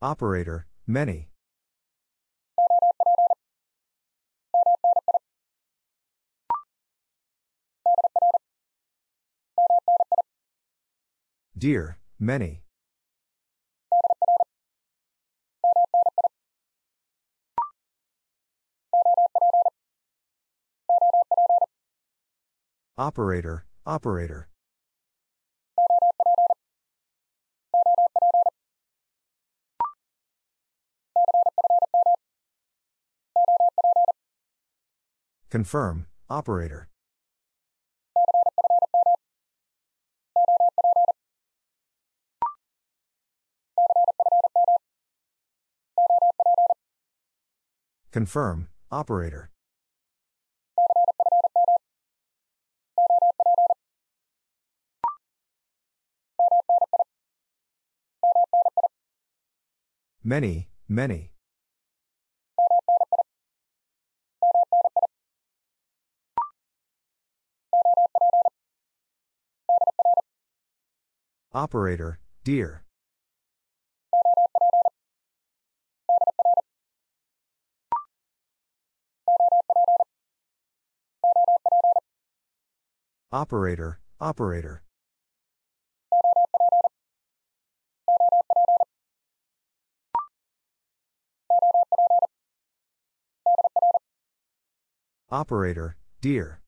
Operator, many. Dear, many. Operator, operator. Confirm, operator. Confirm, operator. Many, many. Operator, dear. Operator, operator. Operator, dear.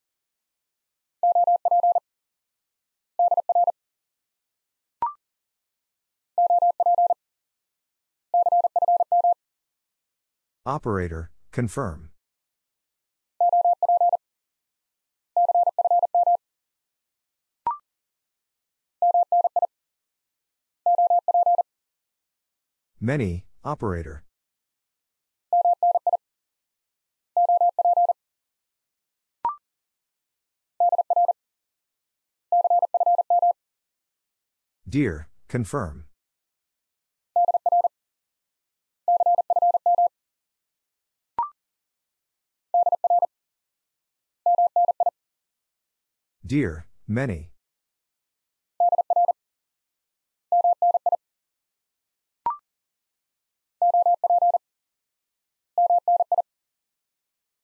Operator, confirm. Many, operator. Dear, confirm. Dear, many.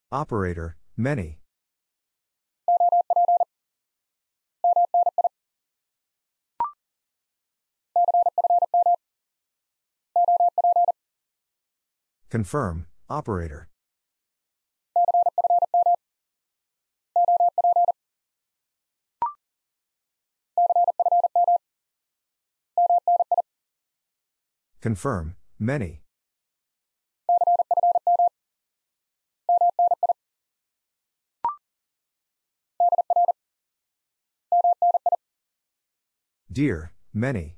Operator, many. Confirm, operator. Confirm, many. Dear, many.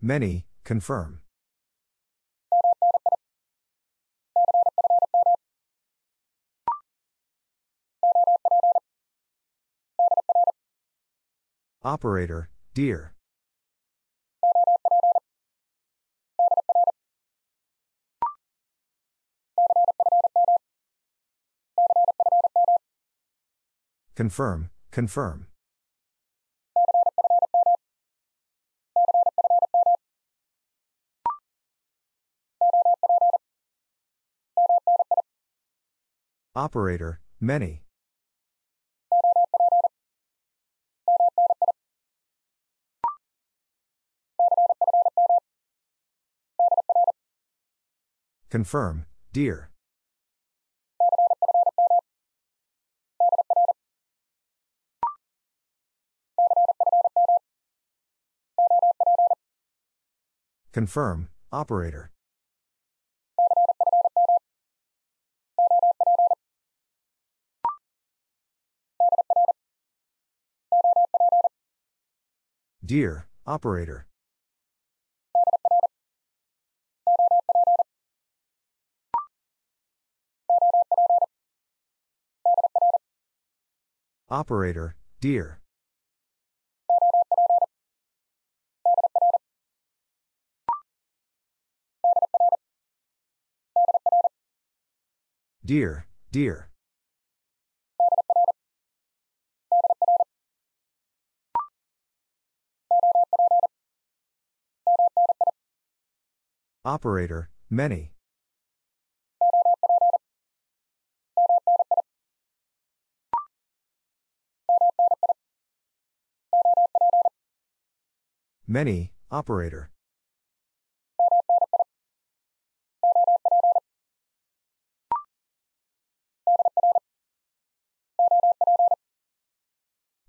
Many, confirm. Operator, dear. Confirm, confirm. Operator, many. Confirm, dear. Confirm, operator. Dear, operator. Operator, dear. Dear, dear. Operator, many. Many, operator.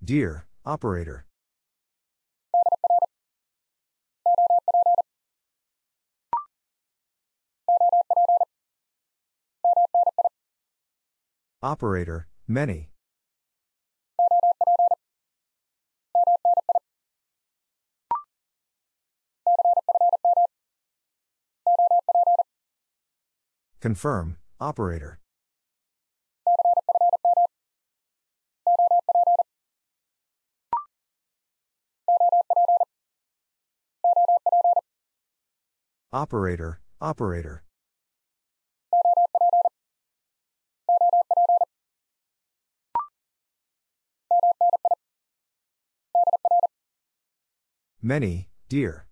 Dear, operator. Operator, many. Confirm, operator. Operator, operator. Many, dear.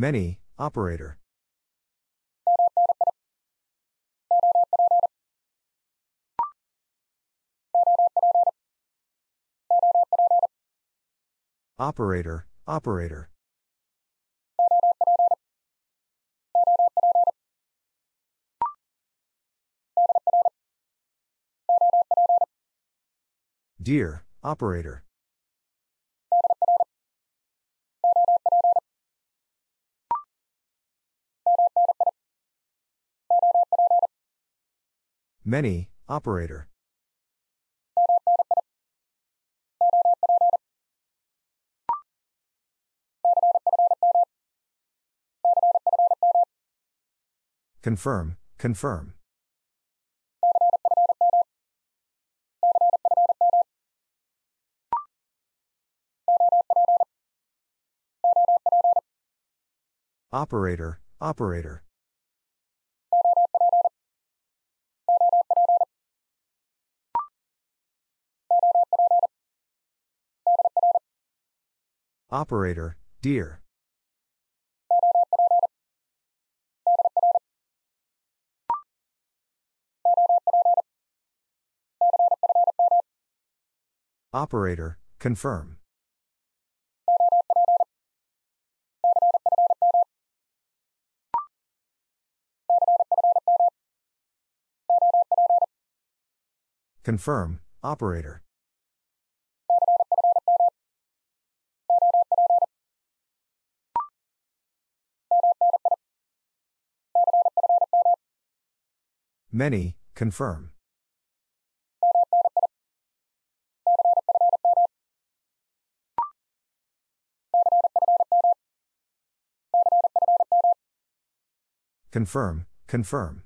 Many, operator. Operator, operator. Dear, operator. Many, operator. Confirm, confirm. Operator, operator. Operator, dear. Operator, confirm. Confirm, operator. Many, confirm. Confirm, confirm.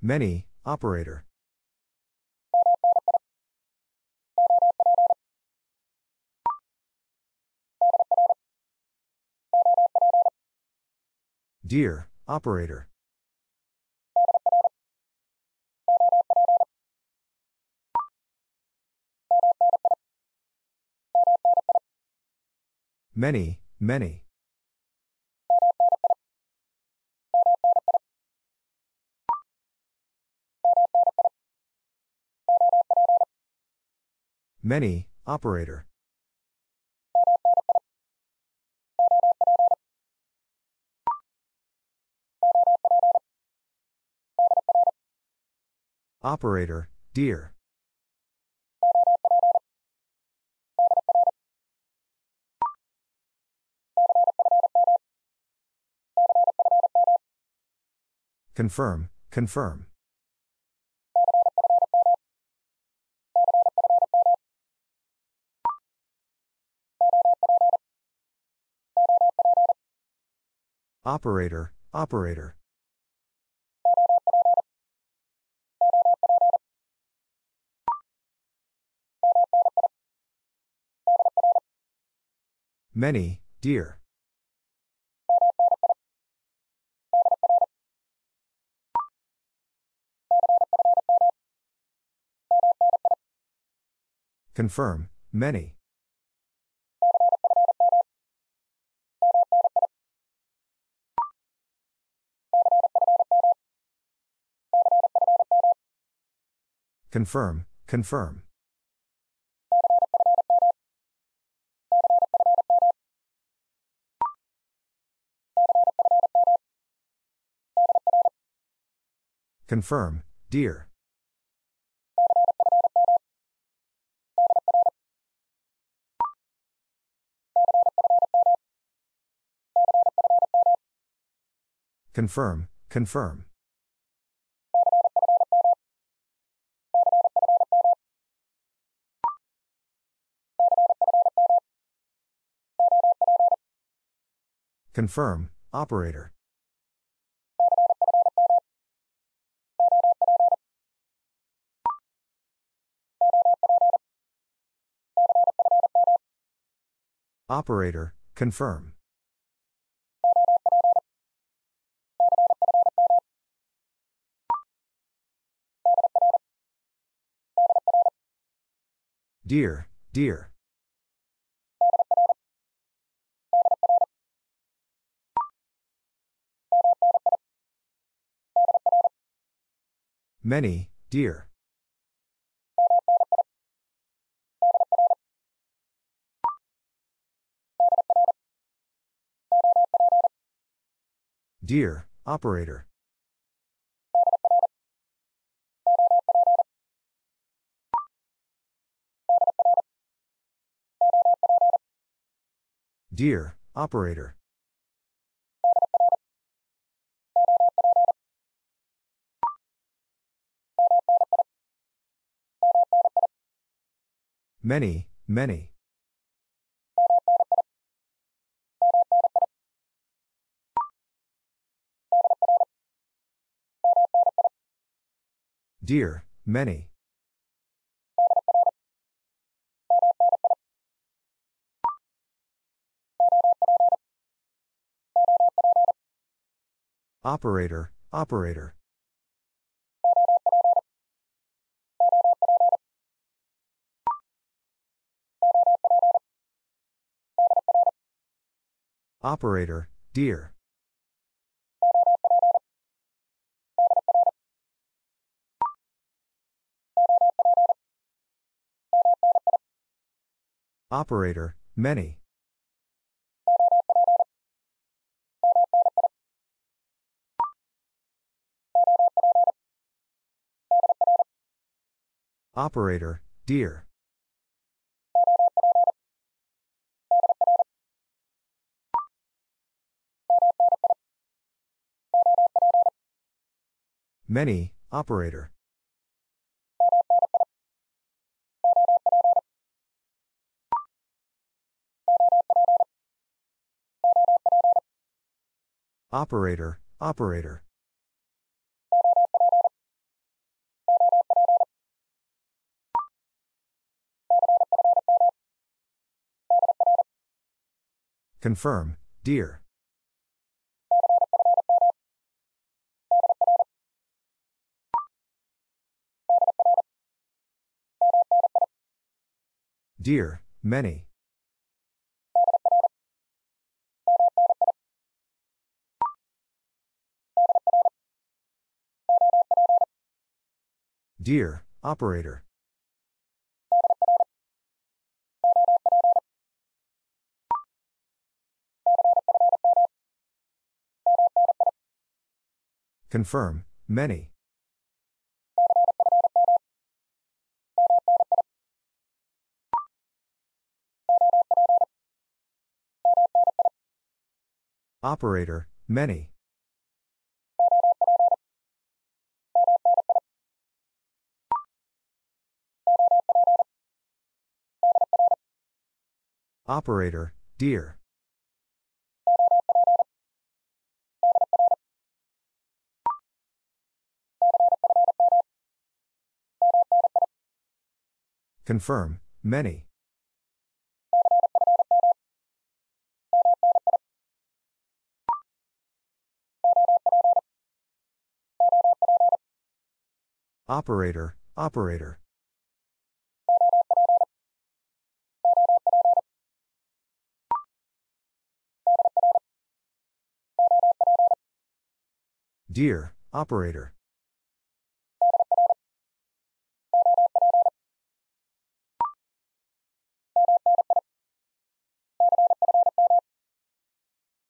Many, operator. Dear, operator. Many, many. Many, operator. Operator, dear. Confirm, confirm. Operator, operator. Many, dear. Confirm, many. Confirm, confirm. Confirm, dear. Confirm, confirm. Confirm, operator. Operator, confirm. Dear, dear. Many, dear. Dear, operator. Dear, operator. Many, many. Dear, many. Operator, operator. Operator, dear. Operator, many. Operator, dear. Many, operator. Operator, operator. Confirm, dear. Dear, many. Dear, operator. Confirm, many. Operator, many. Operator, dear. Confirm, many. Operator, operator. Dear, operator.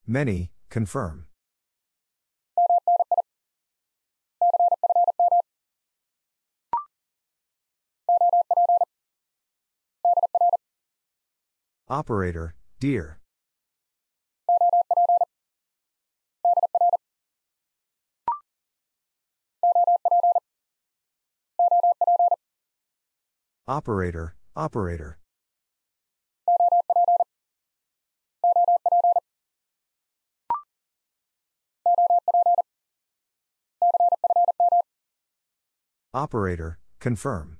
Many, confirm. Operator, dear. Operator, operator. Operator, confirm.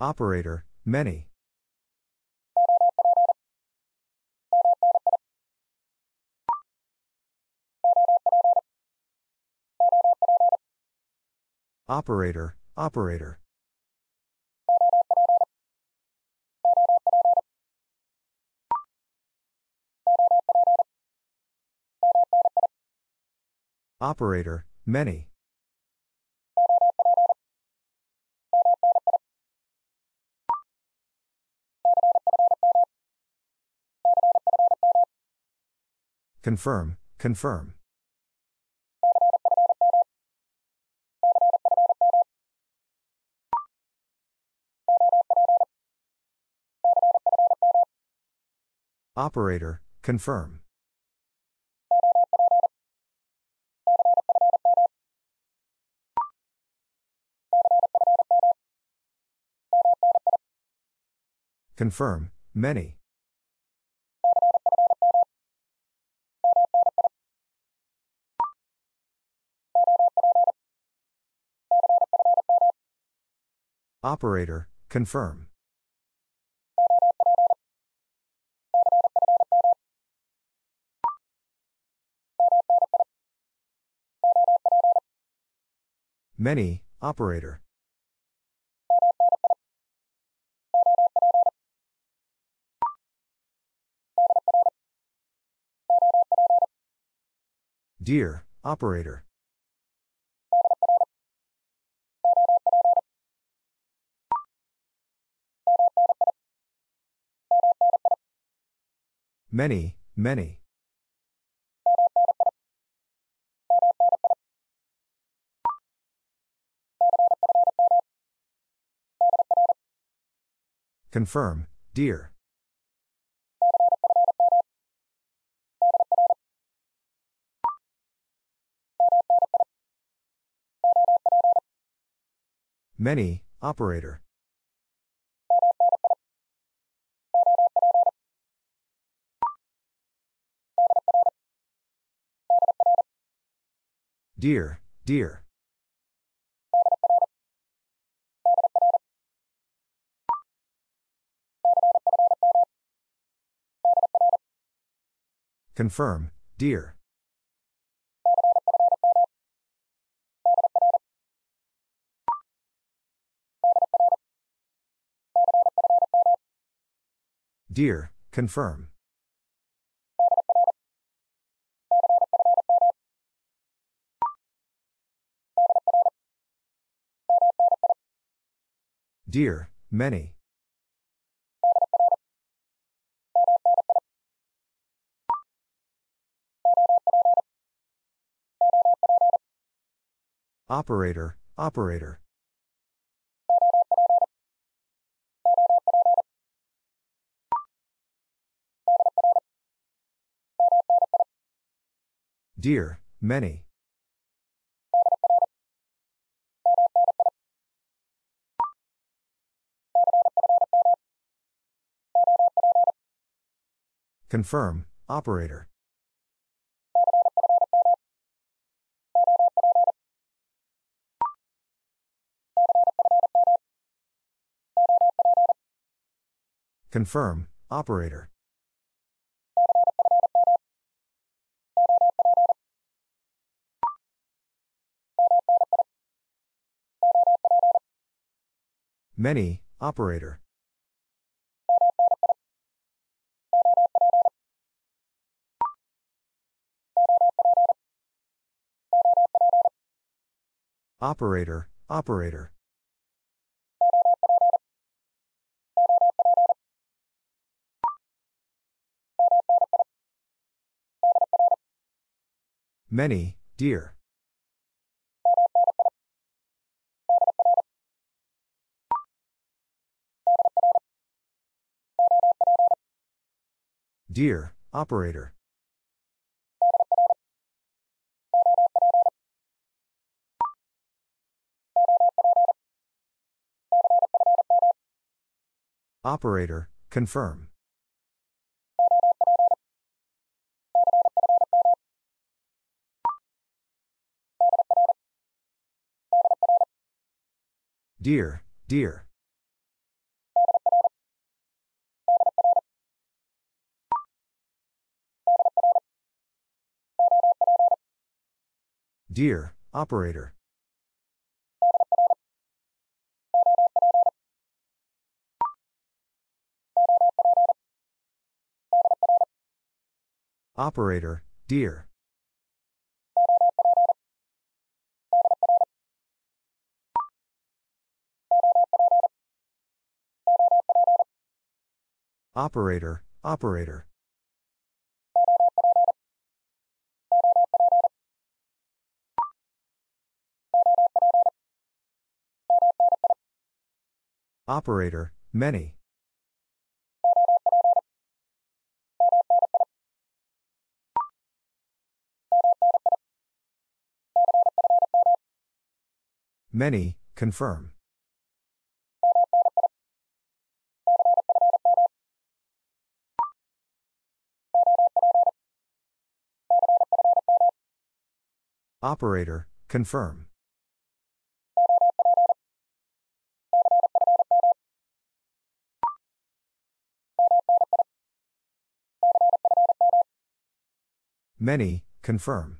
Operator, many. Operator, operator. Operator, many. Confirm, confirm. Operator, confirm. Confirm, many. Operator, confirm. Many, operator. Dear, operator. Many, many. Confirm, dear. Many, operator. Dear, dear. Confirm, dear. Dear, confirm. Dear, many. Operator, operator. Dear, many. Confirm, operator. Confirm, operator. Many, operator. Operator, operator. Many, dear. Dear, operator. Operator, confirm. Dear, dear. Dear, operator. Operator, dear. Operator, operator. Operator, many. Many, confirm. Operator, confirm. Many, confirm.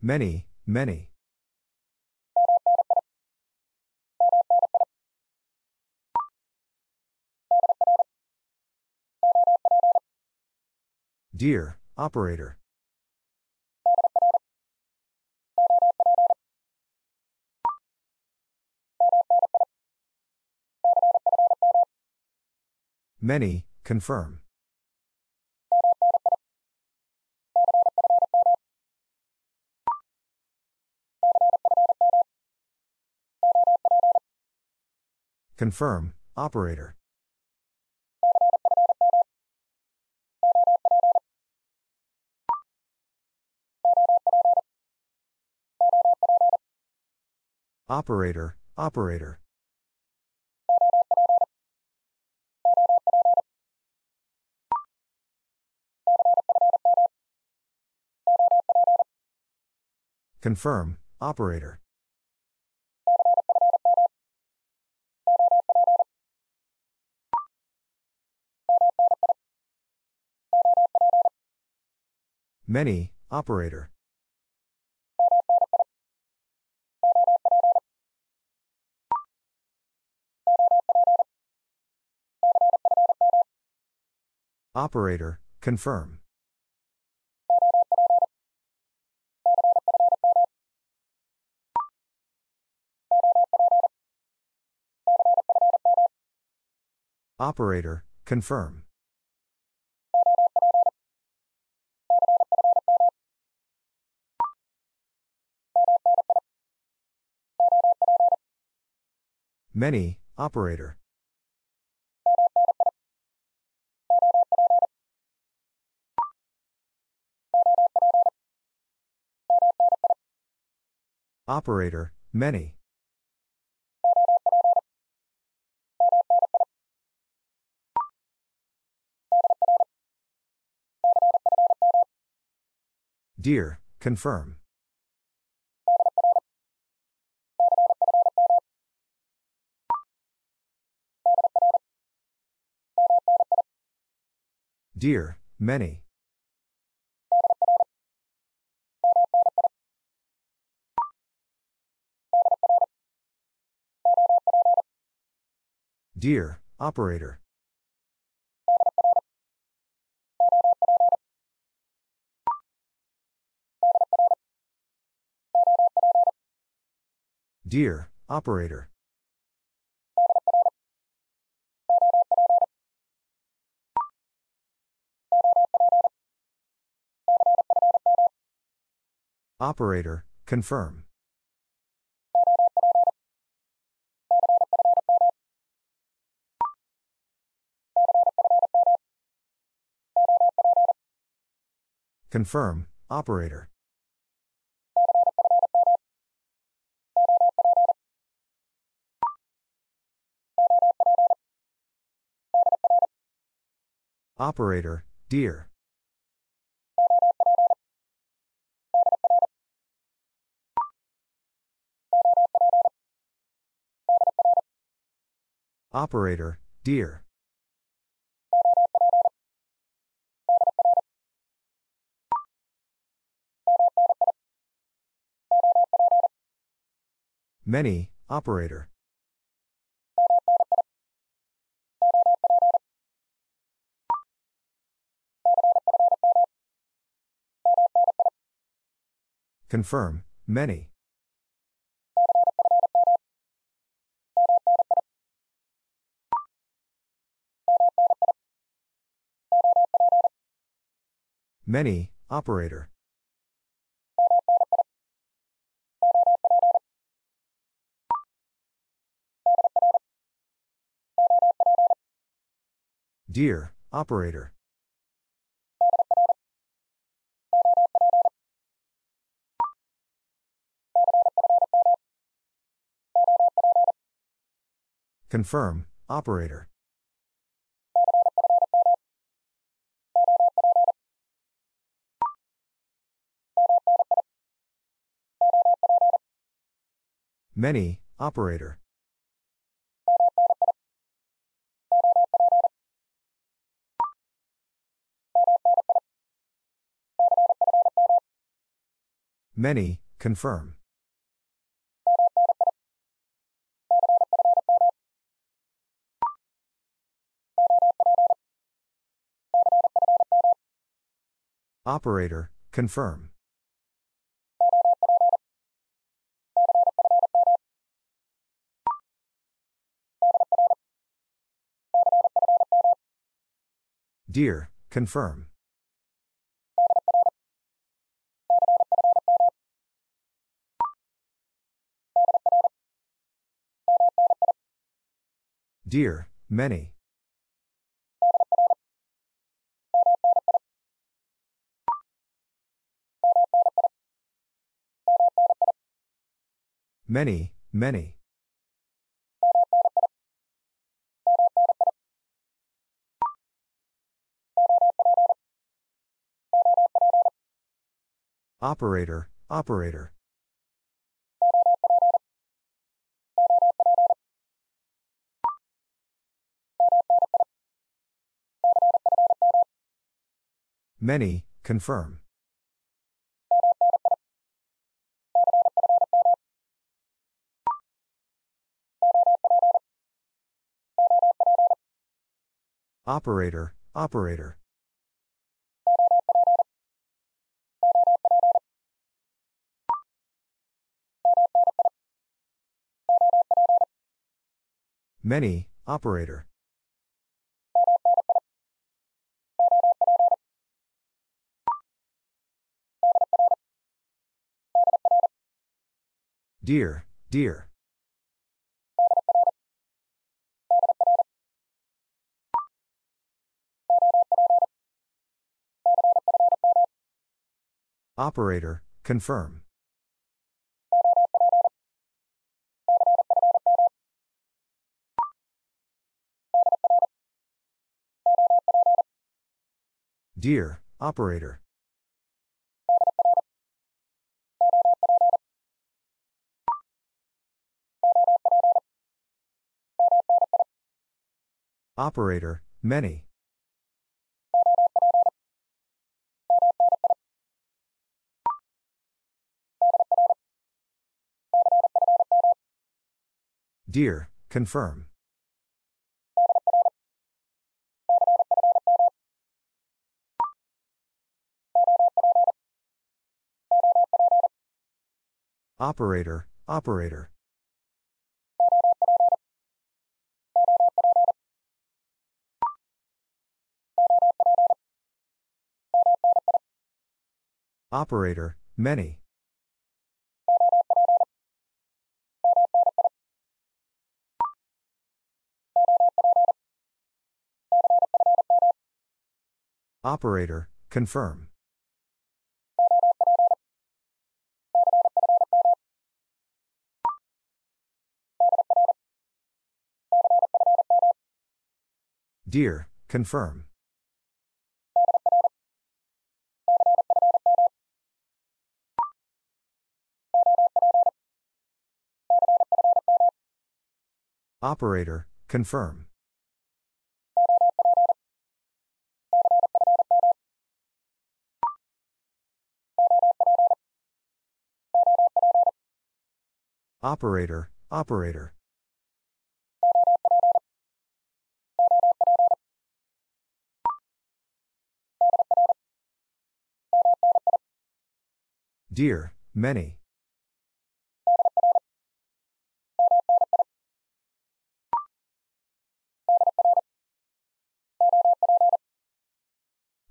Many, many. Dear, operator. Many, confirm. Confirm, operator. Operator, operator. Confirm, operator. Many, operator. Operator, confirm. Operator, confirm. Many, operator. Operator, many. Dear, confirm. Dear, many. Dear, operator. Dear, operator. Operator, confirm. Confirm, operator. Operator, dear. Operator, dear. Many, operator. Confirm, many. Many, operator. Dear, operator. Confirm, operator. Many, operator. Many, confirm. Operator, confirm. Dear, confirm. Dear, many. Many, many. Operator, operator. Many, confirm. Operator, operator. Many, operator. Dear, dear. Operator, confirm. Dear, operator. Operator, many. Dear, confirm. Operator, operator. Operator, many. Operator, confirm. Dear, confirm. Operator, confirm. Operator, operator. Dear, many.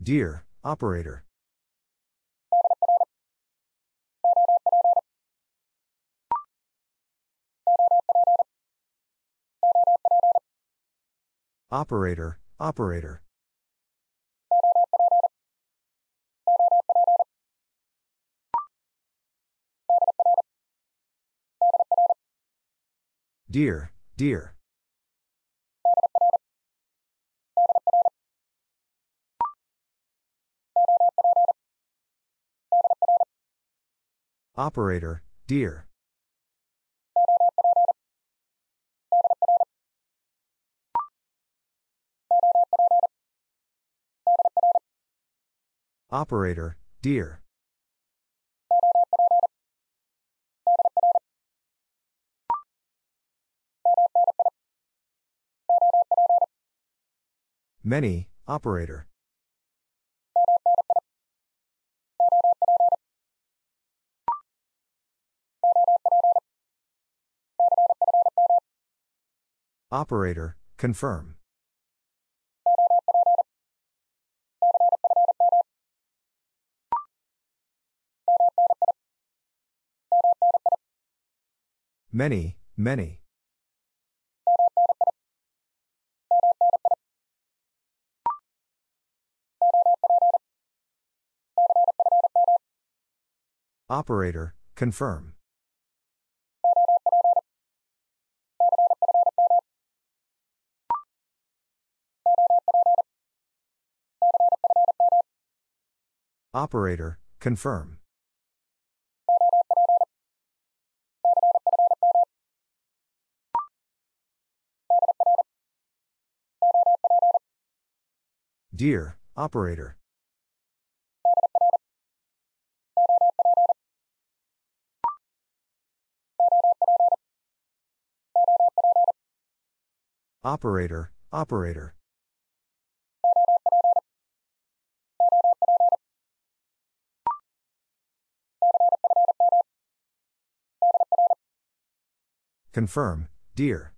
Dear, operator. Operator, operator. Dear, dear. Operator, dear. Operator, dear. Many, operator. Operator, confirm. Many, many. Operator, confirm. Operator, confirm. Dear, operator. Operator, operator. Confirm, dear.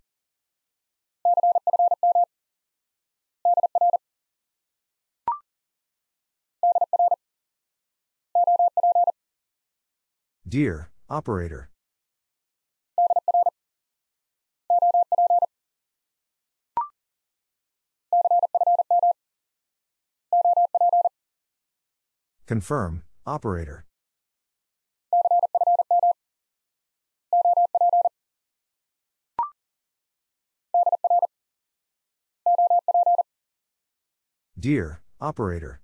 Dear, operator. Confirm, operator. Dear, operator.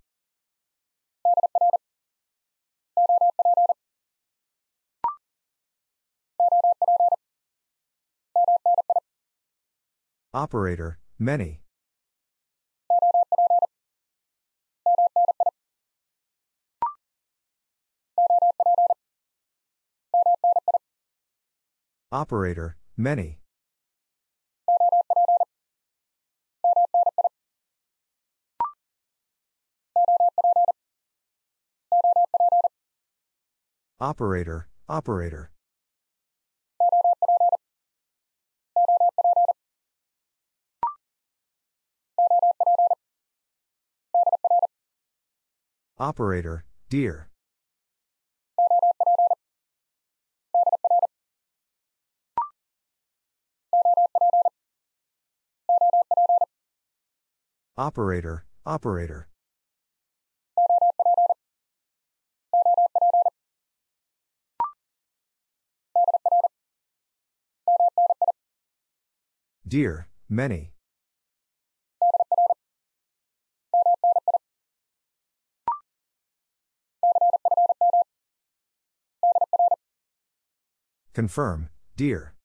Operator, many. Operator, many. Operator, operator. Operator, dear. Operator, operator. Dear, many. Confirm, dear.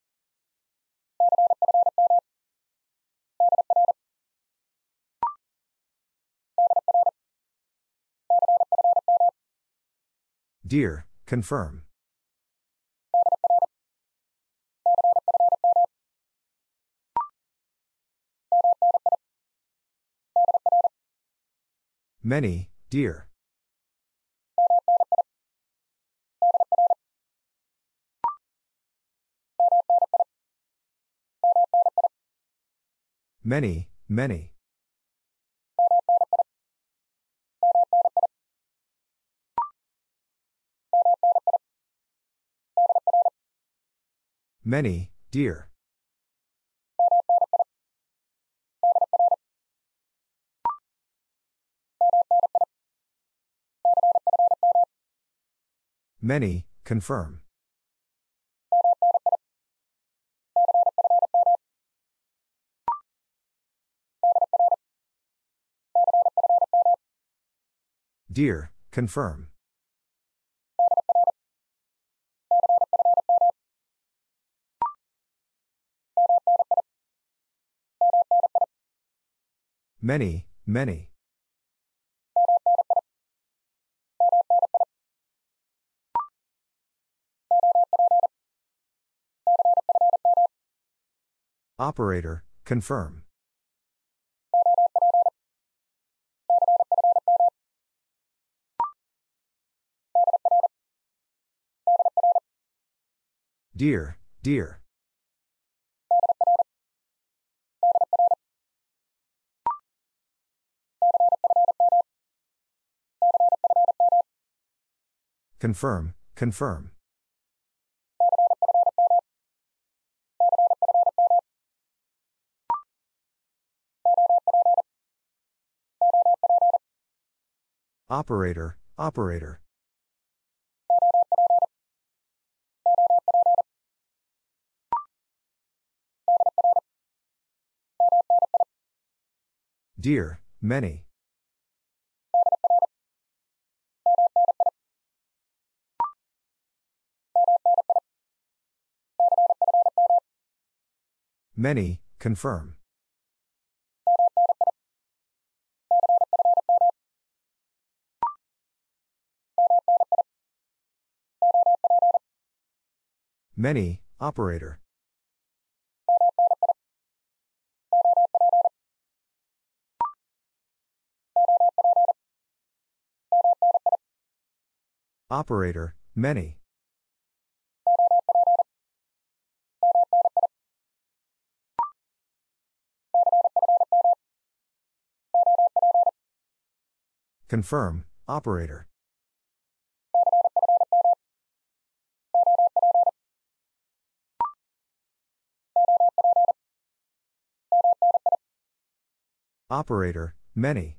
Dear, confirm. Many, dear. Many, many. Many, dear. Many, confirm. Dear, confirm. Many, many. Operator, confirm. Dear, dear. Confirm, confirm. Operator, operator. Dear, many. Many, confirm. Many, operator. Operator, many. Confirm, operator. Operator, many.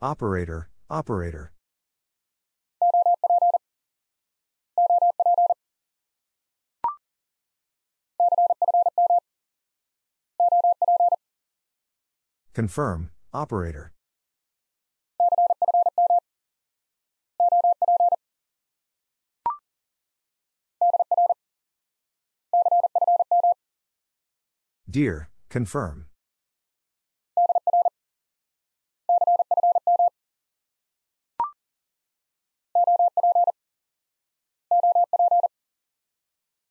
Operator, operator. Confirm, operator. Dear, confirm.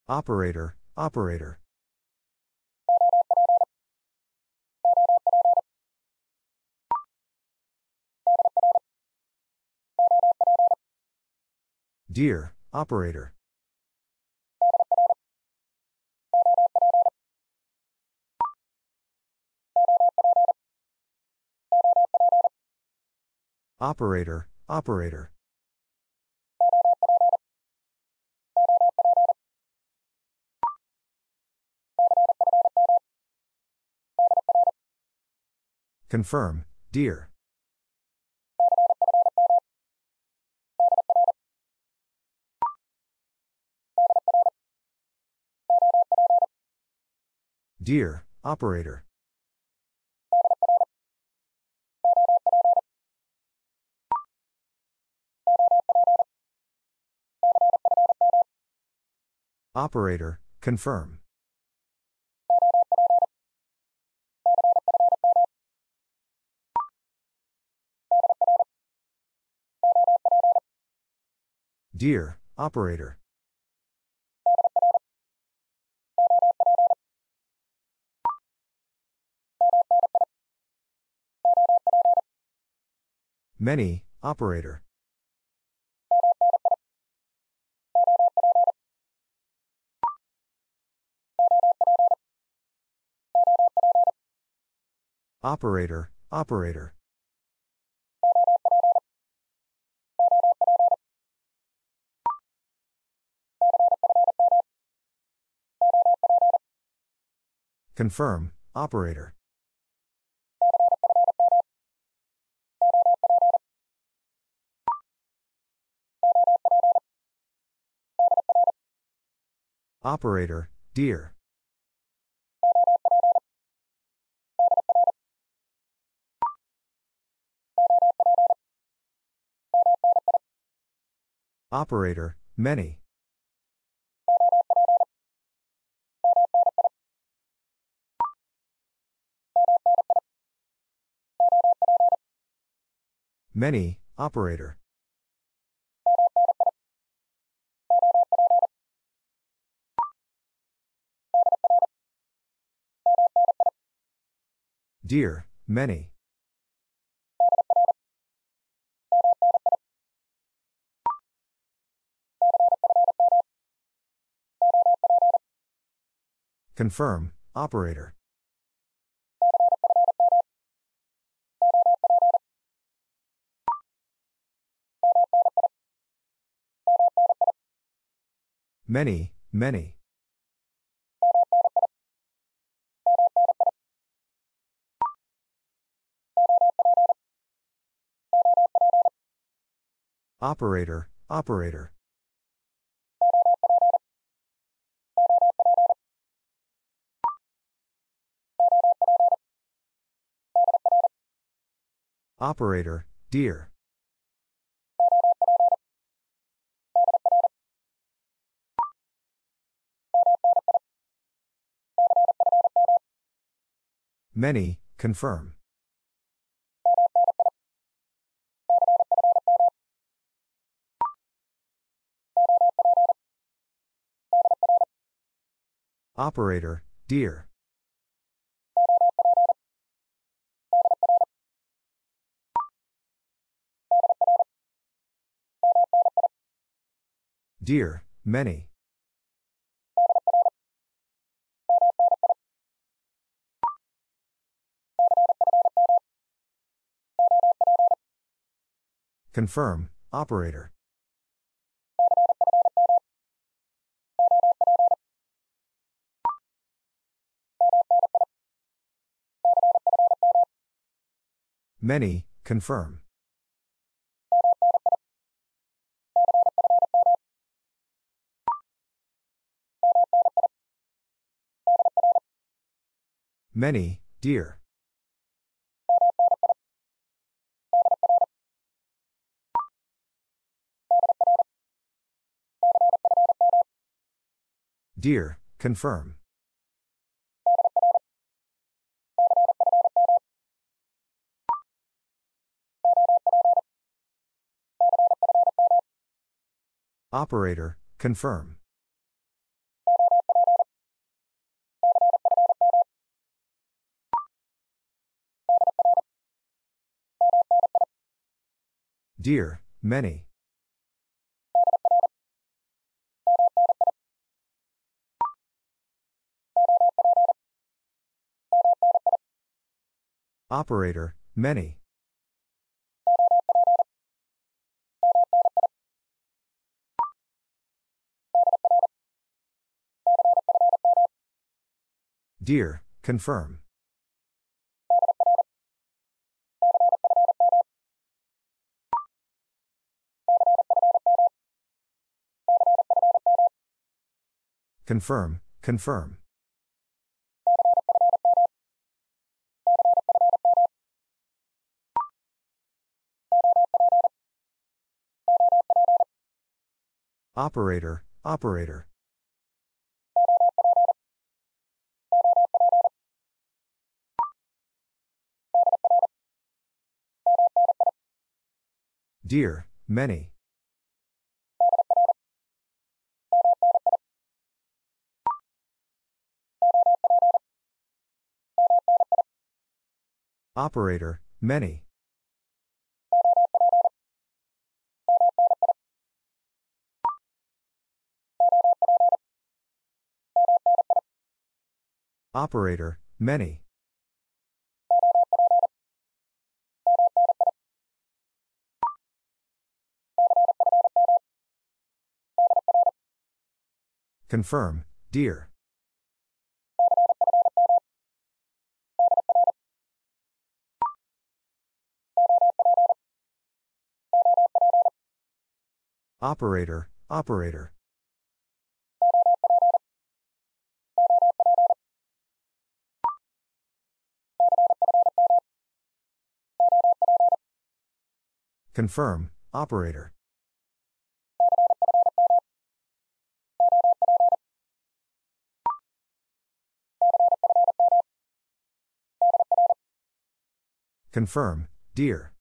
Operator, operator. Dear, operator. Operator, operator. Confirm, dear. Dear, operator. Operator, confirm. Dear, operator. Many, operator. Operator, operator. Confirm, operator. Operator, dear. Operator, many. Many, operator. Dear, many. Confirm, operator. Many, many. Operator, operator. Operator, dear. Many, confirm. Operator, dear. Dear, many. Confirm, operator. Many, confirm. Many, dear. Dear, confirm. Operator, confirm. Dear, many. Operator, many. Dear, confirm. Confirm, confirm. Operator, operator. Dear, many. Operator, many. Operator, many. Confirm, dear. Operator, operator. Confirm, operator. Confirm, dear.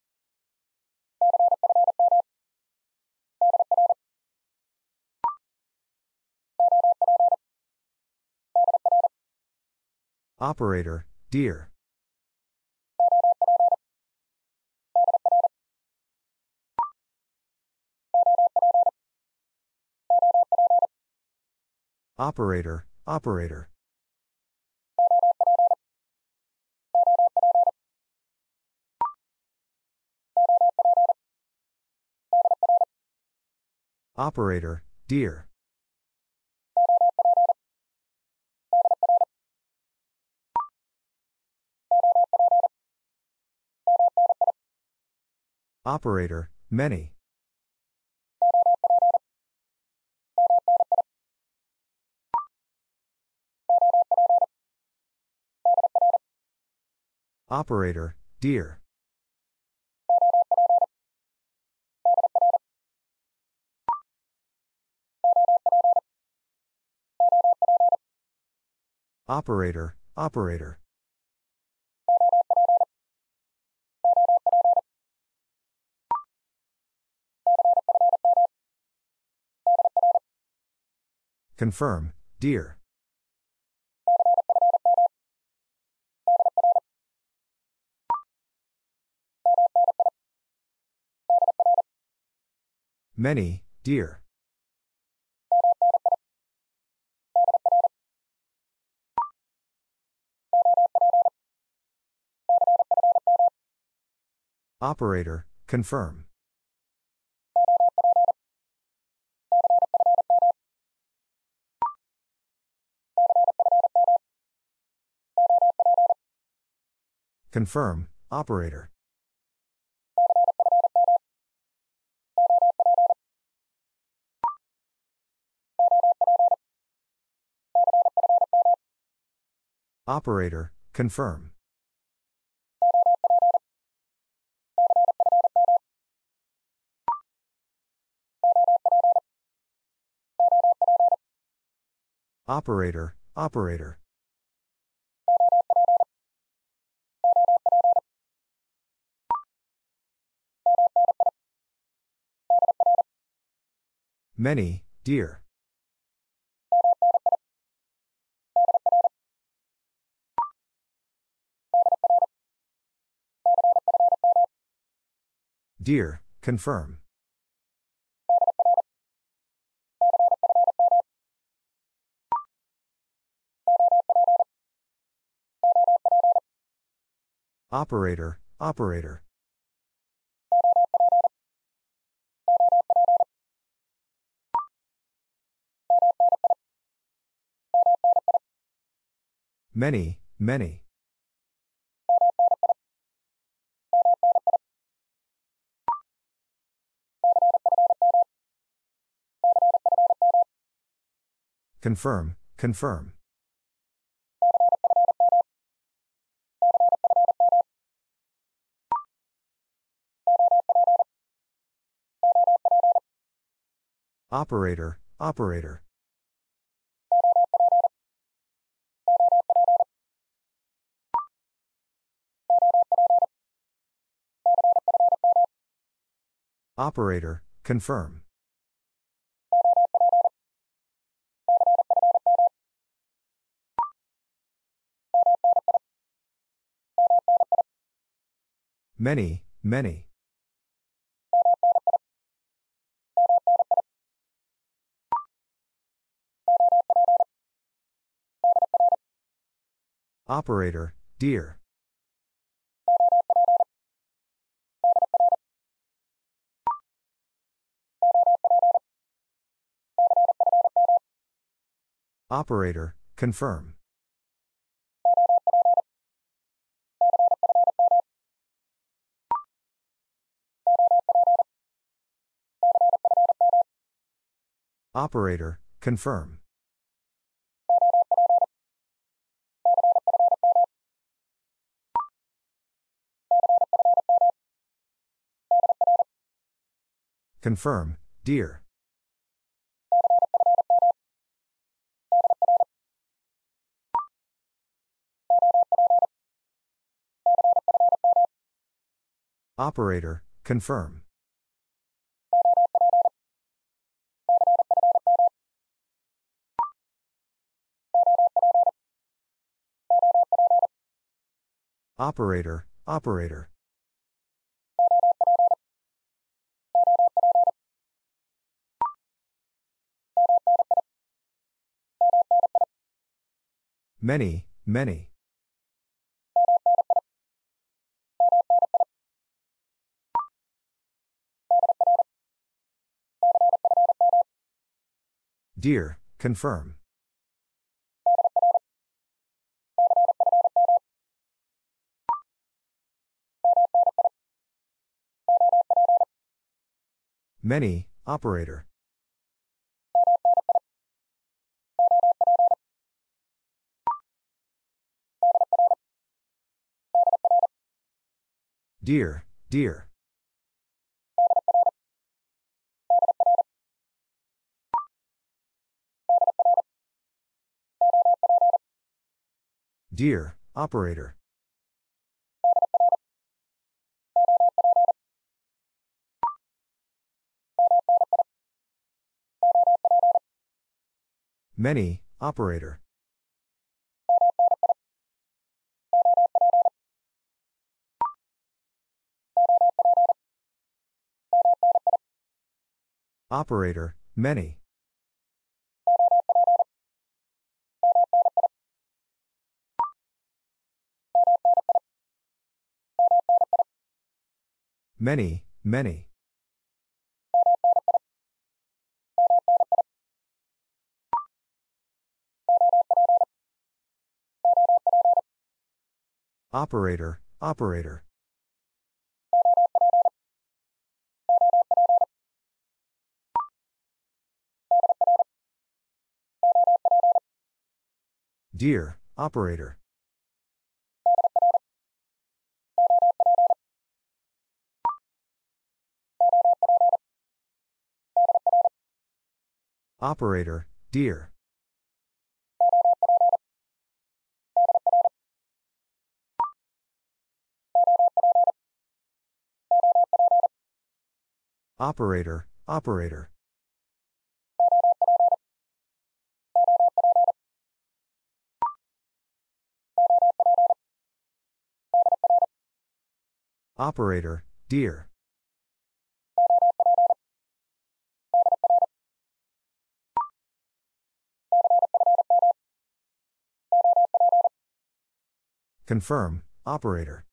Operator, dear. Operator, operator. Operator, dear. Operator, many. Operator, dear. Operator, operator. Confirm, dear. Many, dear. Operator, confirm. Confirm, operator. Operator, confirm. Operator, operator. Many, dear. Dear, confirm. Operator, operator. Many, many. Confirm, confirm. Operator, operator. Operator, confirm. Many, many. Operator, dear. Operator, confirm. Operator, confirm. Confirm, dear. Operator, confirm. Operator, operator. Many, many. Dear, confirm. Many, operator. Dear, dear. Dear, operator. Many, operator. Operator, many. Many, many. Operator, operator. Dear, operator. Operator, dear. Operator, operator. Operator, dear. Confirm, operator.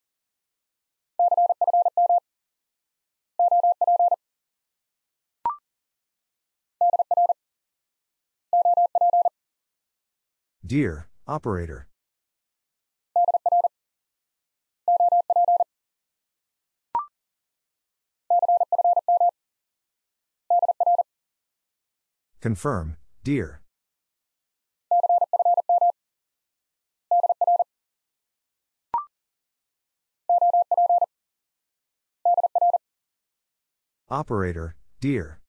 Dear, operator. Confirm, dear. Operator, dear.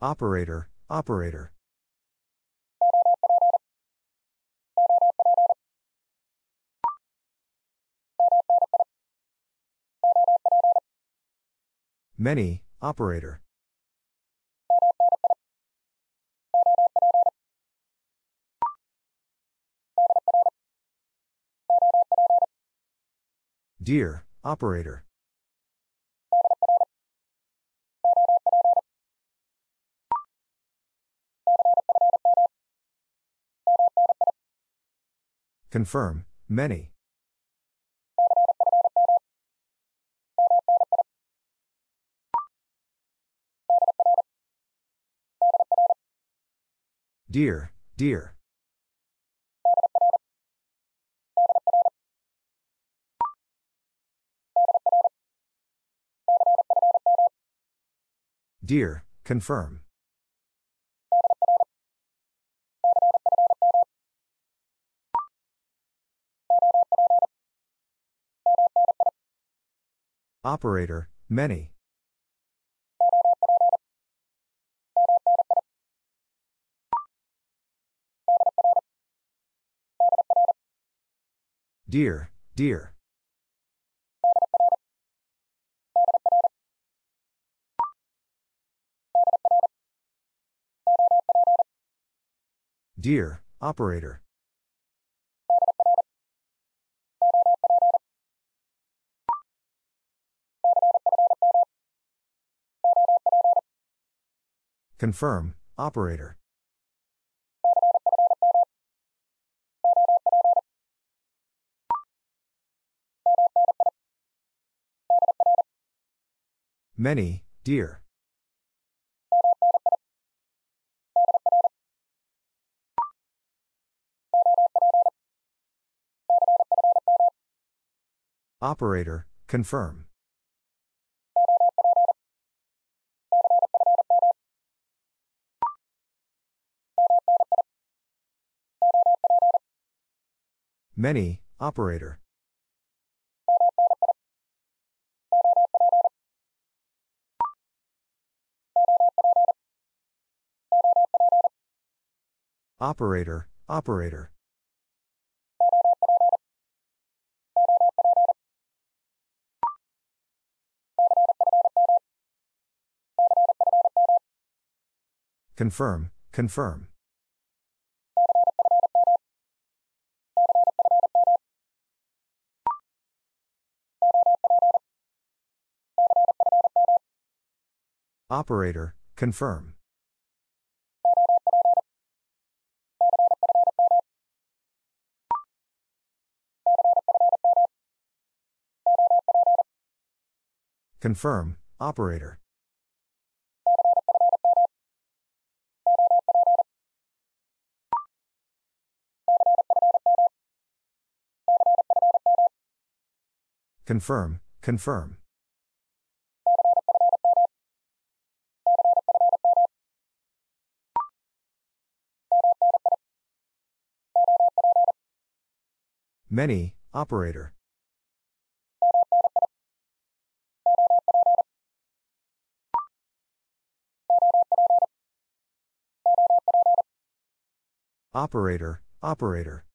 Operator, operator. Many, operator. Dear, operator. Confirm, many. Dear, dear. Dear, confirm. Operator, many. Dear, dear. Dear, operator. Confirm, operator. Many, dear. Operator, confirm. Many, operator. Operator, operator. Confirm, confirm. Operator, confirm. Confirm, operator. Confirm, confirm. Many, operator. Operator, operator.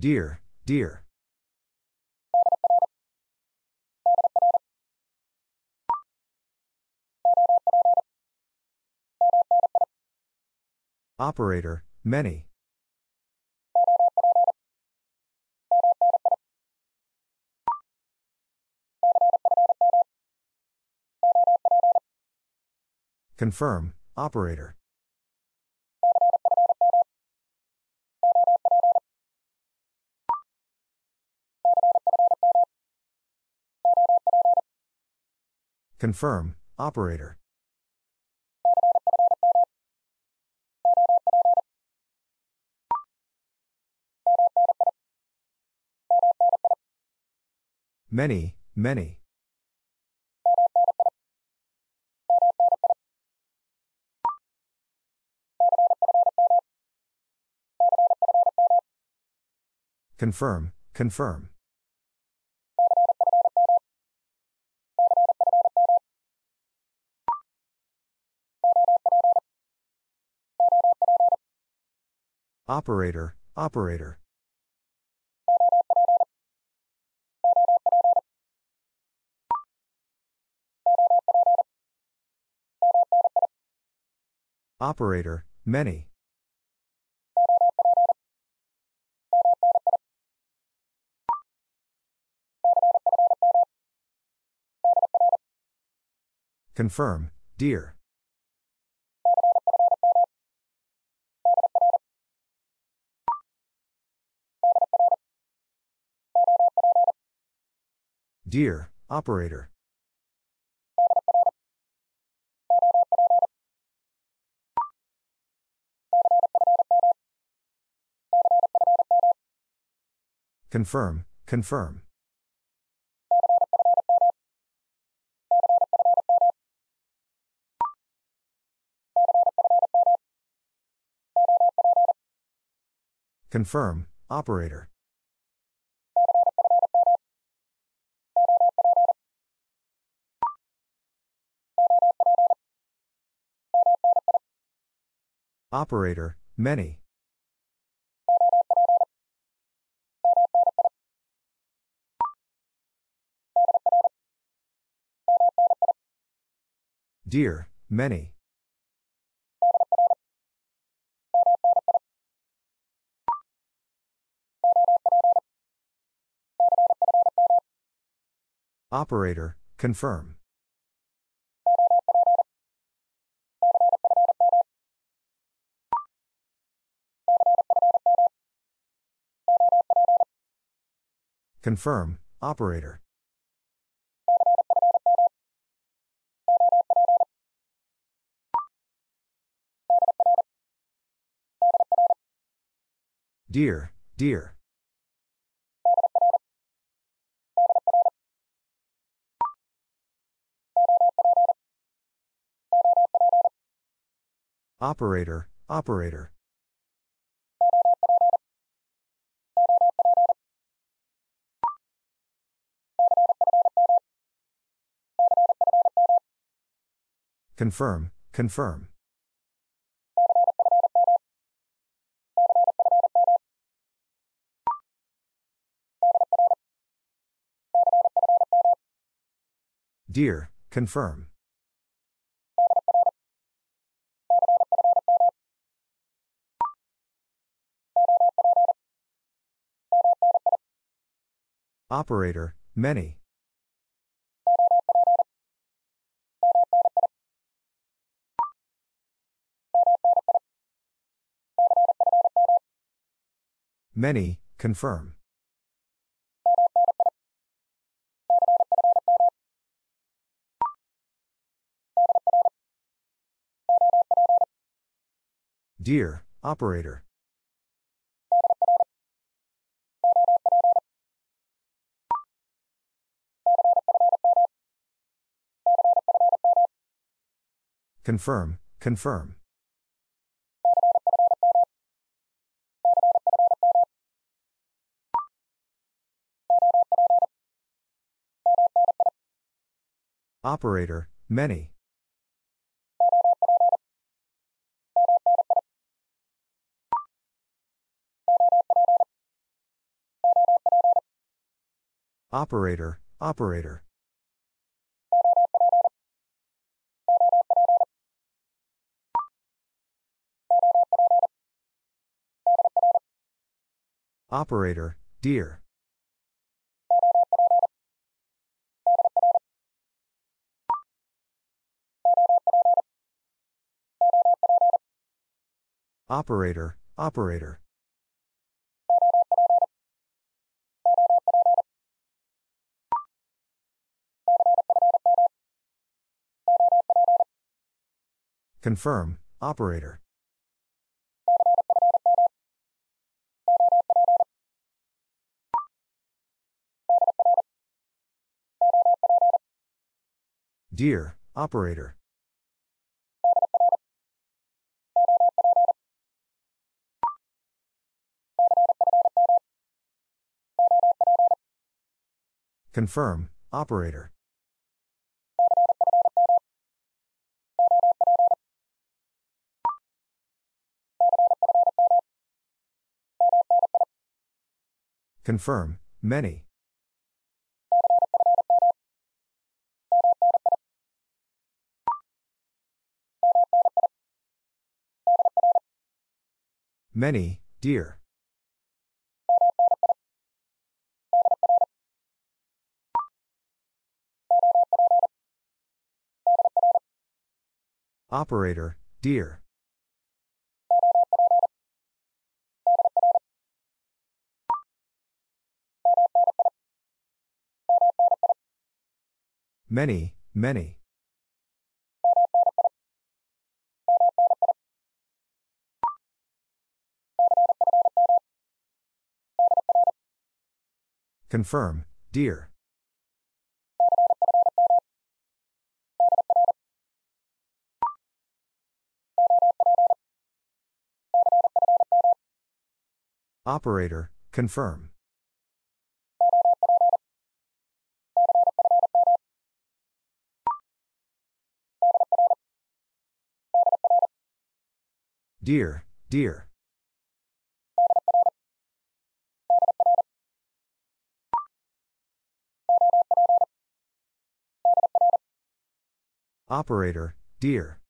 Dear, dear. Operator, many. Confirm, operator. Confirm, operator. Many, many. Confirm, confirm. Operator, operator. Operator, many. Confirm, dear. Dear, operator. Confirm, confirm. Confirm, operator. Operator, many. Dear, many. Operator, confirm. Confirm, operator. Dear, dear. Operator, operator. Confirm, confirm. Dear, confirm. Operator, many. Many, confirm. Dear, operator. Confirm, confirm. Operator, many. Operator, operator. Operator, dear. Operator, operator. Confirm, operator. Dear, operator. Confirm, operator. Confirm, many. Many, dear. Operator, dear. Many, many. Confirm, dear. Operator, confirm. Dear, dear. Operator, dear.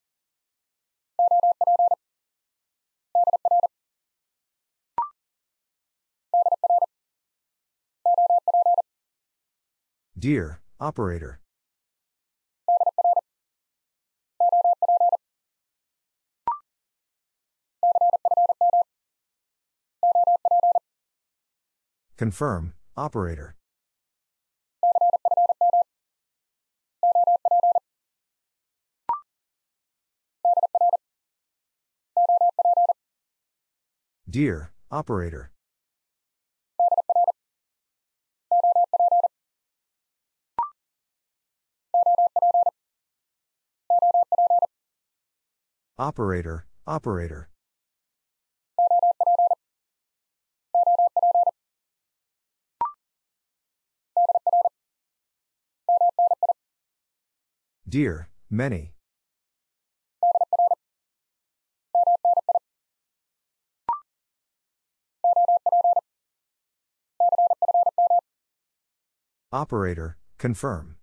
Dear, operator. Confirm, operator. Dear, operator. Operator, operator. Dear, many. Operator, confirm.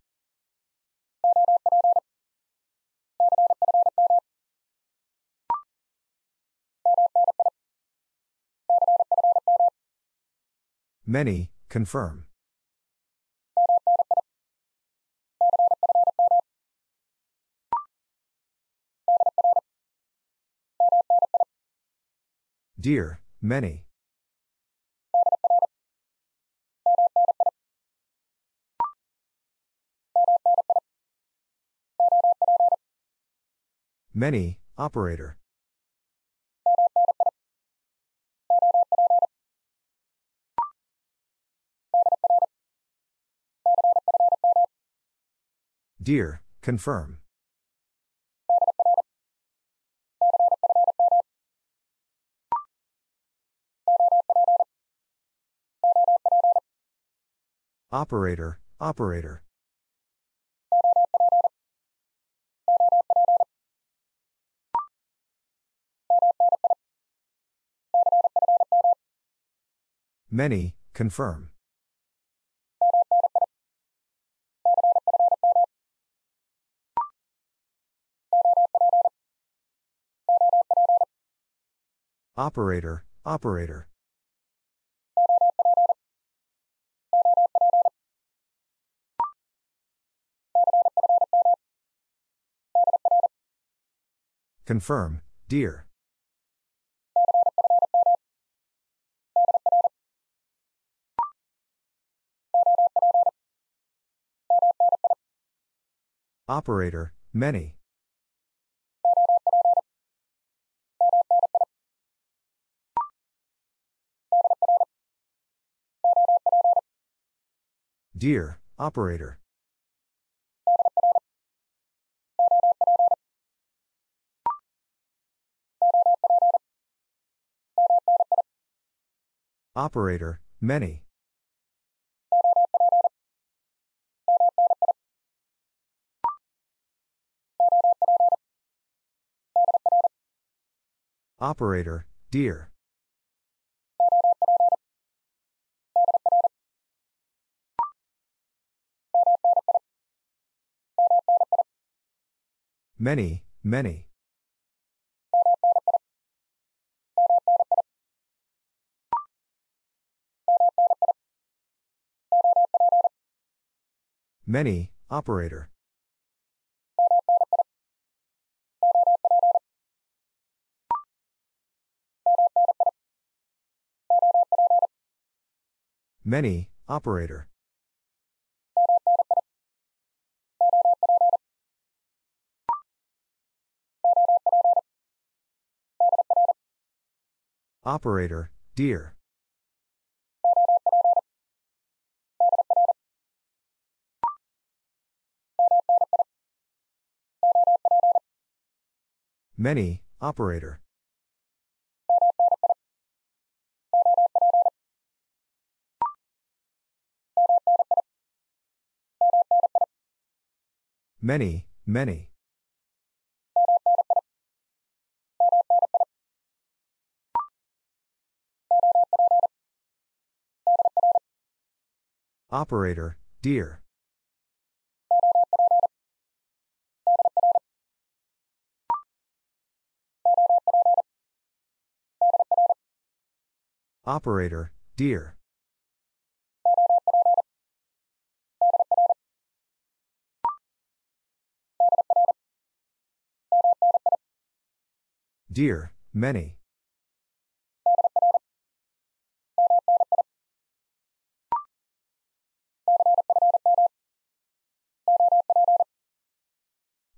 Many, confirm. Dear, many. Many, operator. Dear, confirm. Operator, operator. Many, confirm. Operator, operator. Confirm, dear. Operator, many. Dear, operator. Operator, many. Operator, dear. Many, many. Many, operator. Many, operator. Operator, dear. Many, operator. Many, many. Operator, dear. Operator, dear. Dear, many.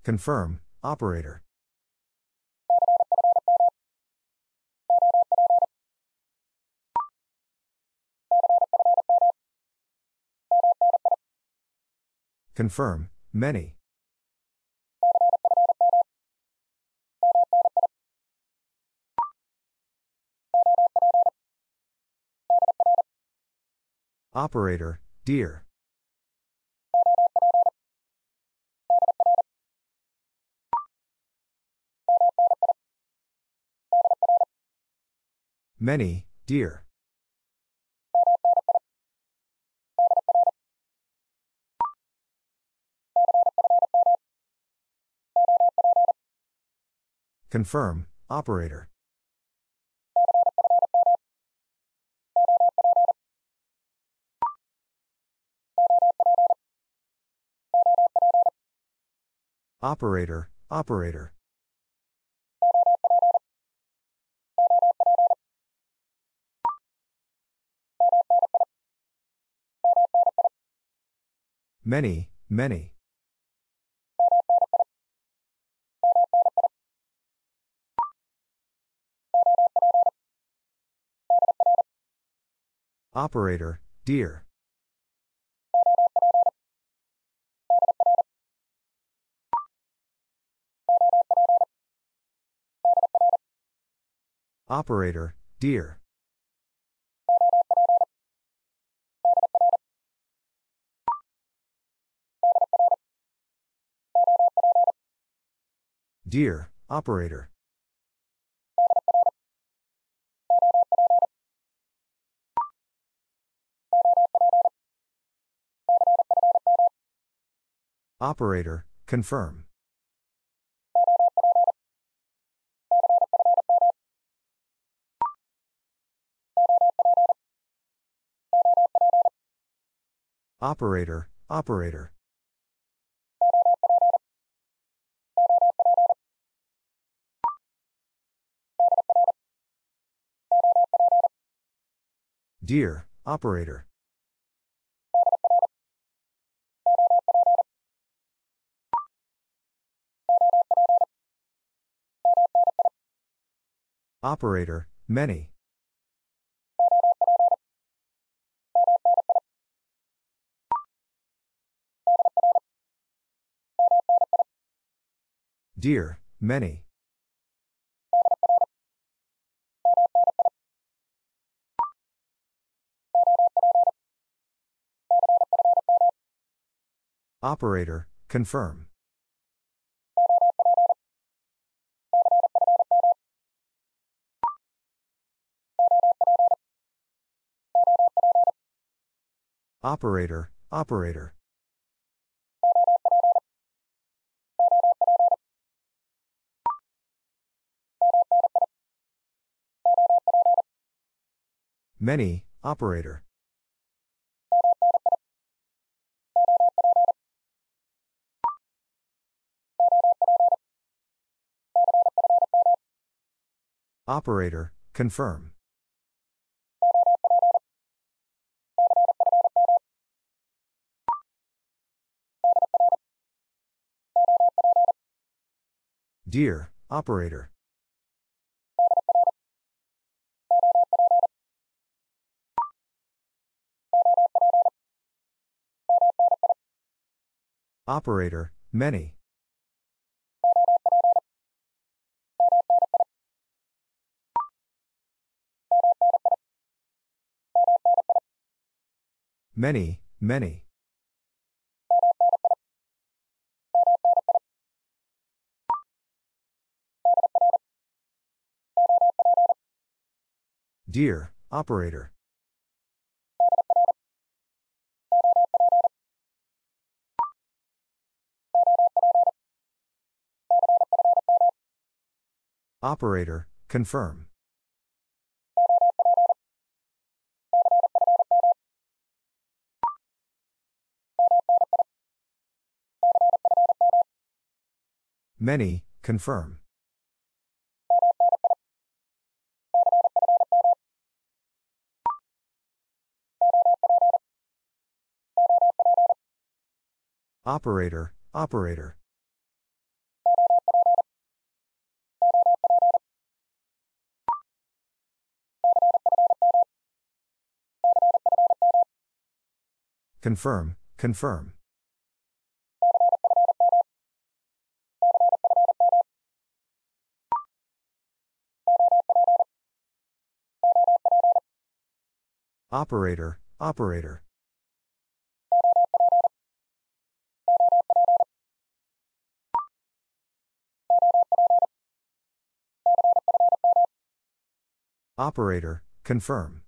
Confirm, operator. Confirm, many. Operator, dear. Many, dear. Confirm, operator. Operator, operator. Many, many. Operator, dear. Operator, dear. Dear, operator. Operator, confirm. Operator, operator. Dear, operator. Operator, many. Dear, many. Operator, confirm. Operator, operator. Many, operator. Operator, confirm. Dear, operator. Operator, many. Many, many. Dear, operator. Operator, confirm. Many, confirm. Operator, operator. Confirm, confirm. Operator, operator. Operator, confirm.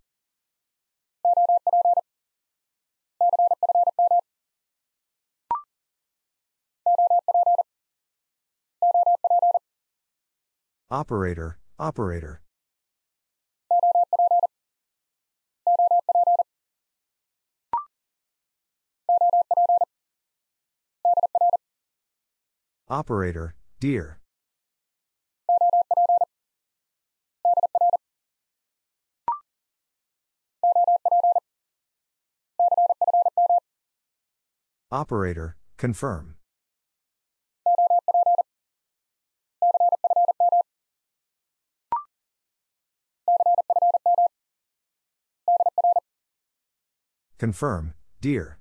Operator, operator. Operator, dear. Operator, confirm. Confirm, dear.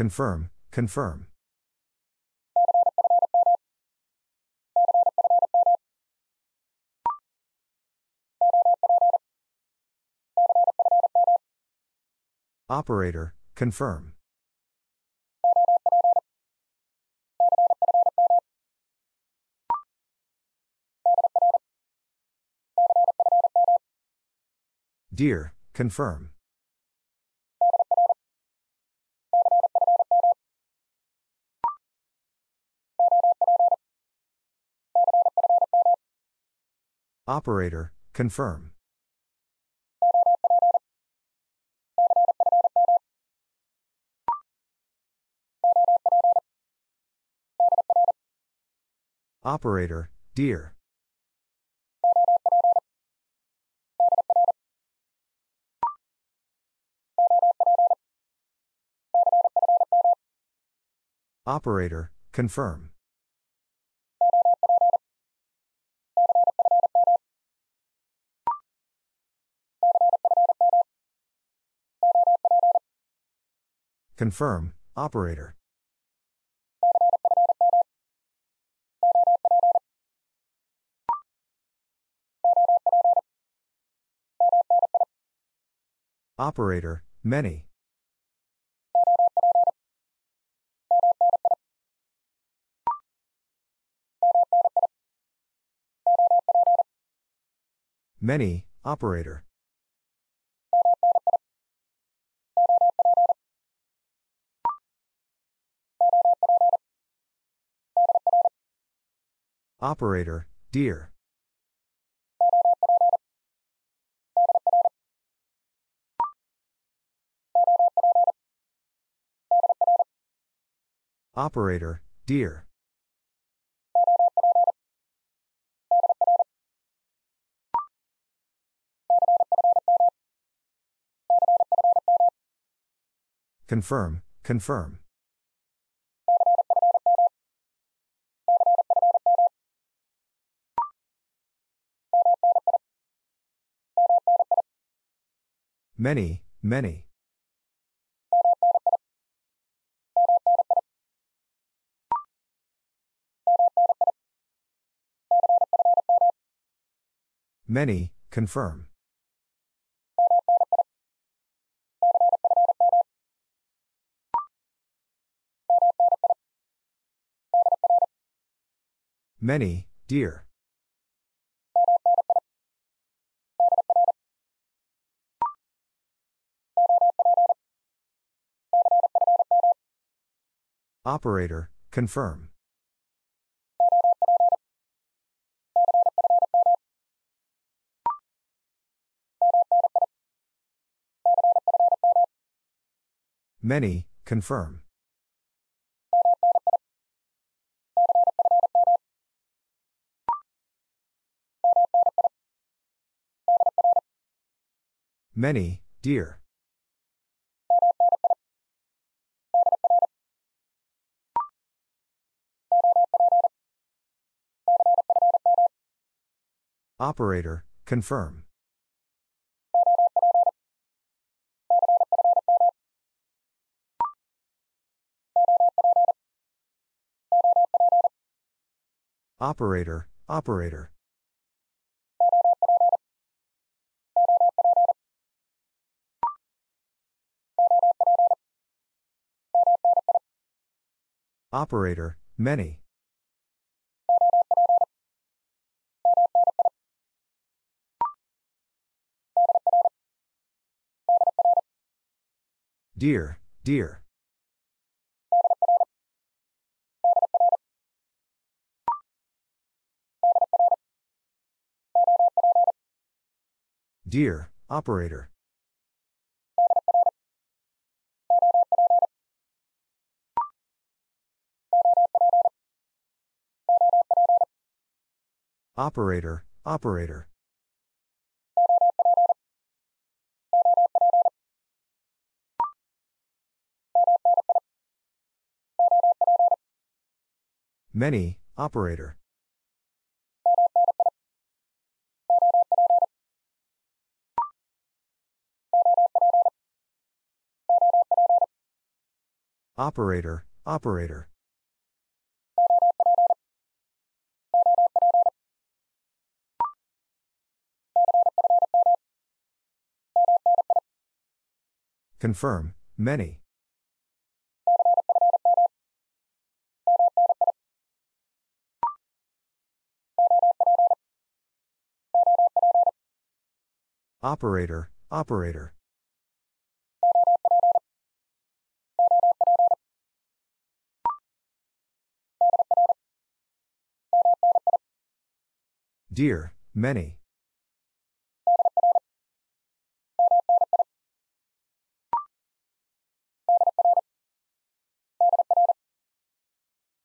Confirm, confirm. Operator, confirm. Dear, confirm. Operator, confirm. Operator, dear. Operator, confirm. Confirm, operator. Operator, many. Many, operator. Operator, dear. Operator, dear. Confirm, confirm. Many, many. Many, confirm. Many, dear. Operator, confirm. Many, confirm. Many, dear. Operator, confirm. Operator, operator. Operator, many. Dear, dear. Dear, operator. Operator, operator. Many, operator. Operator, operator. Confirm, many. Operator, operator. Dear, many.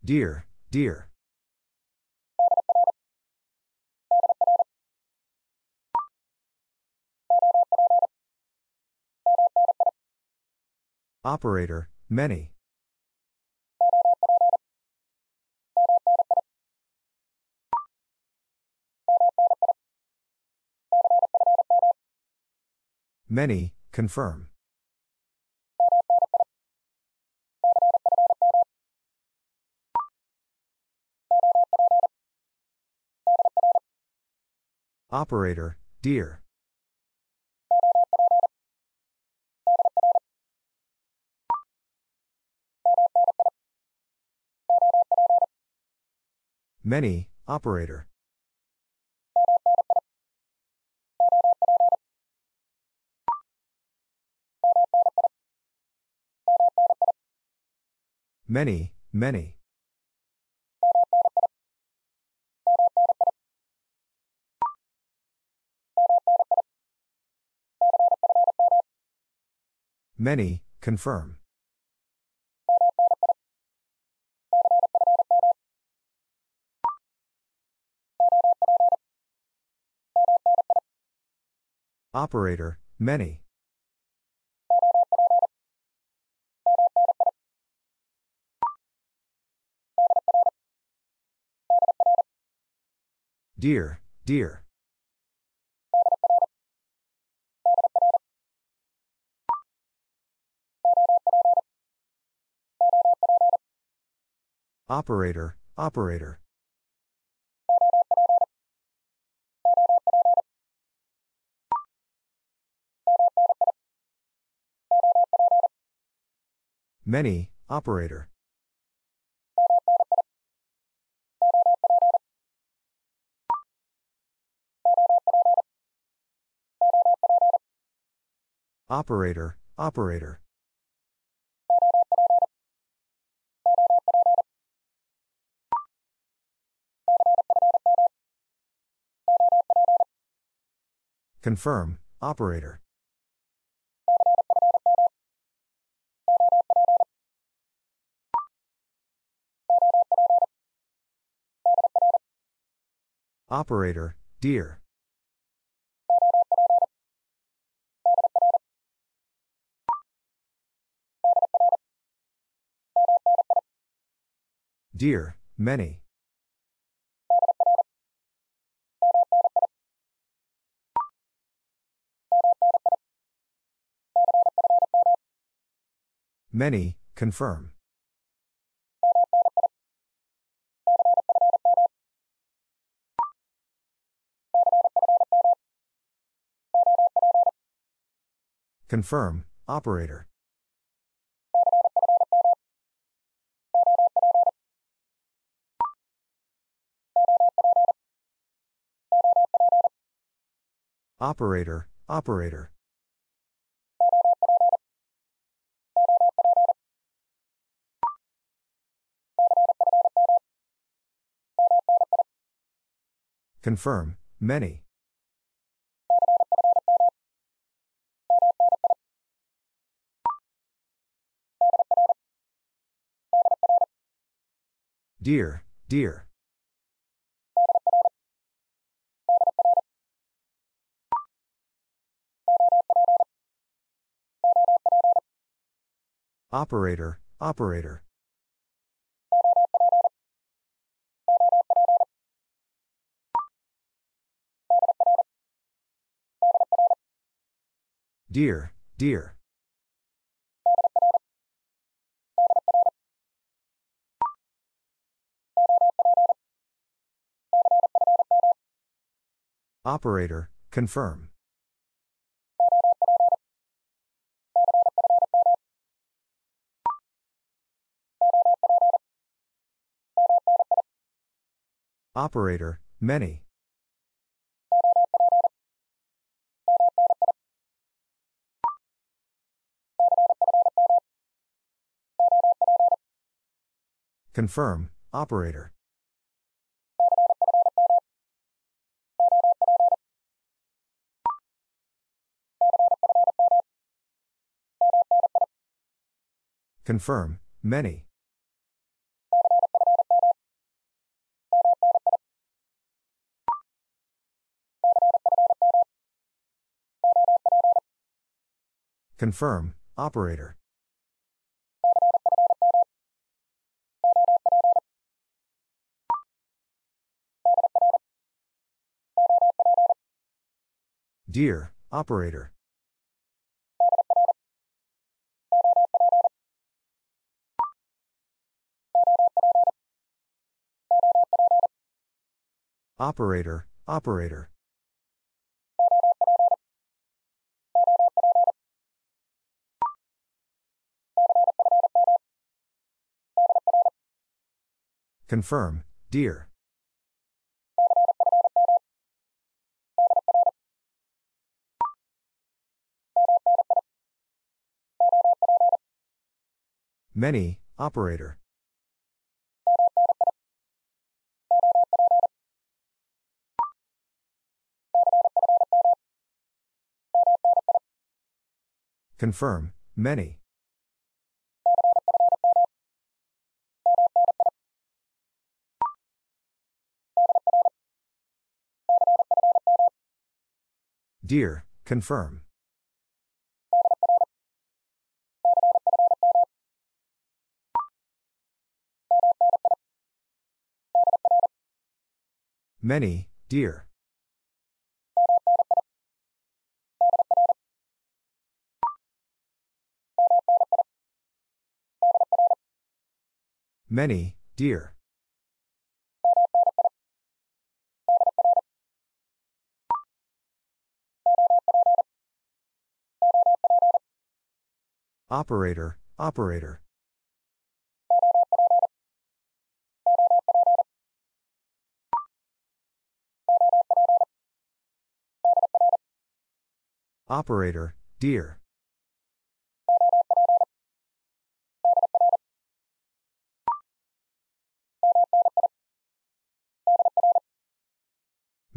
Dear, dear. Operator, many. Many, confirm. Operator, dear. Many, operator. Many, many. Many, confirm. Operator, many. Dear, dear. Operator, operator. Many, operator. Operator, operator. Confirm, operator. Operator, dear. Dear, many. Many, confirm. Confirm, operator. Operator, operator. Confirm, many. Dear, dear. Operator, operator. Dear, dear. Operator, confirm. Operator, many. Confirm, operator. Confirm, many. Confirm, operator. Dear, operator. Operator, operator. Confirm, dear. Many, operator. Confirm, many. Dear, confirm. Many, dear. Many, dear. Operator, operator. Operator, dear.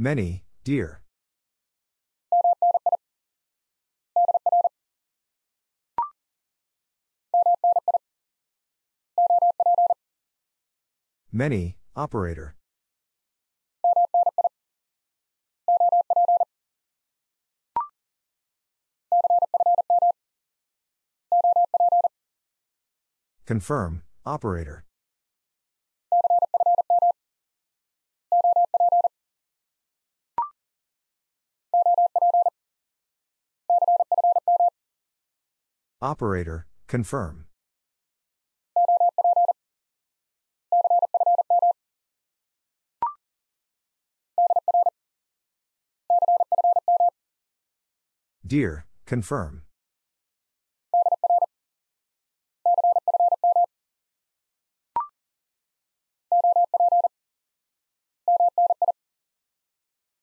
Many, dear. Many, operator. Confirm, operator. Operator, confirm. Dear, confirm.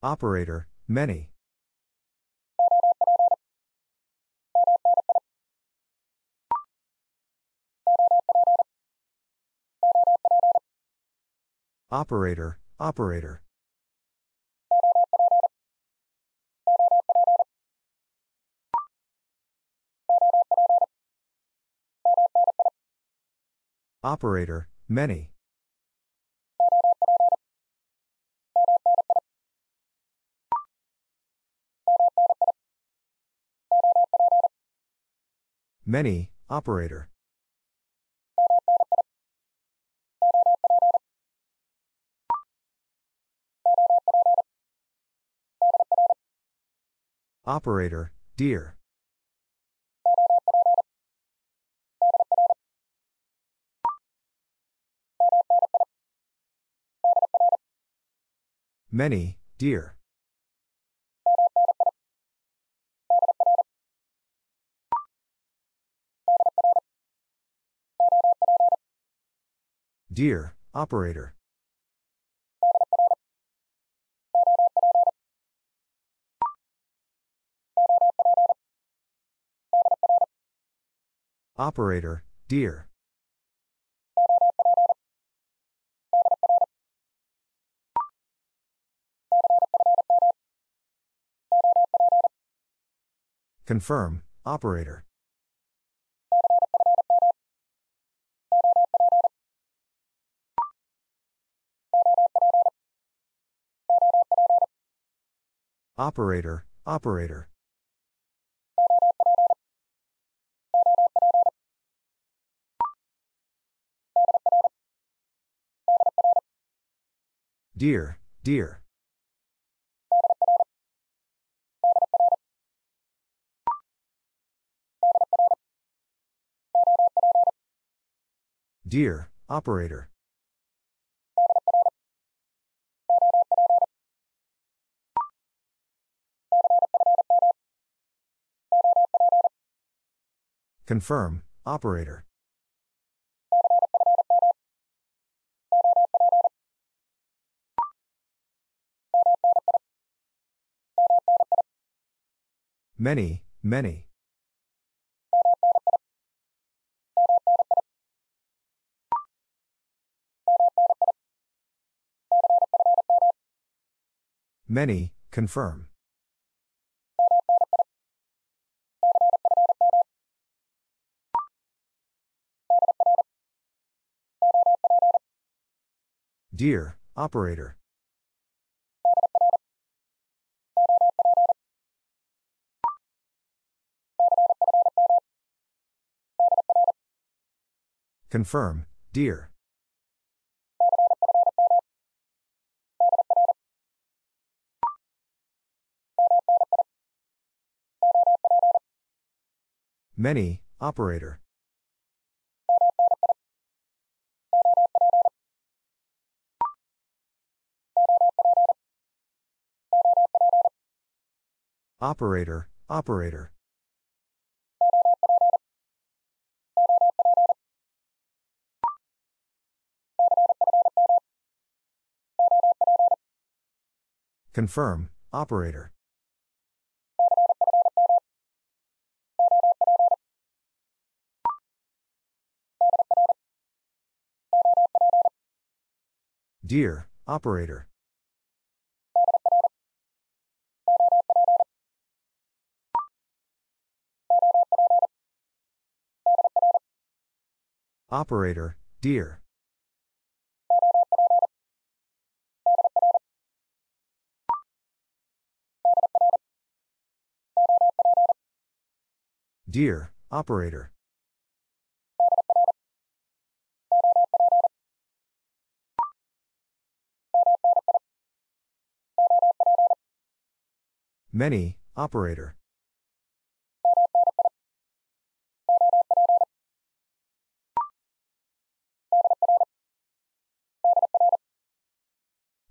Operator, many. Operator, operator. Operator, many. Many, operator. Operator, dear. Many, dear. Dear, operator. Operator, dear. Confirm, operator. Operator, operator. Dear, dear. Dear, operator. Confirm, operator. Many, many. Many, confirm. Dear, operator. Confirm, dear. Many, operator. Operator, operator. Confirm, operator. Dear, operator. Operator, dear. Dear, operator. Many, operator.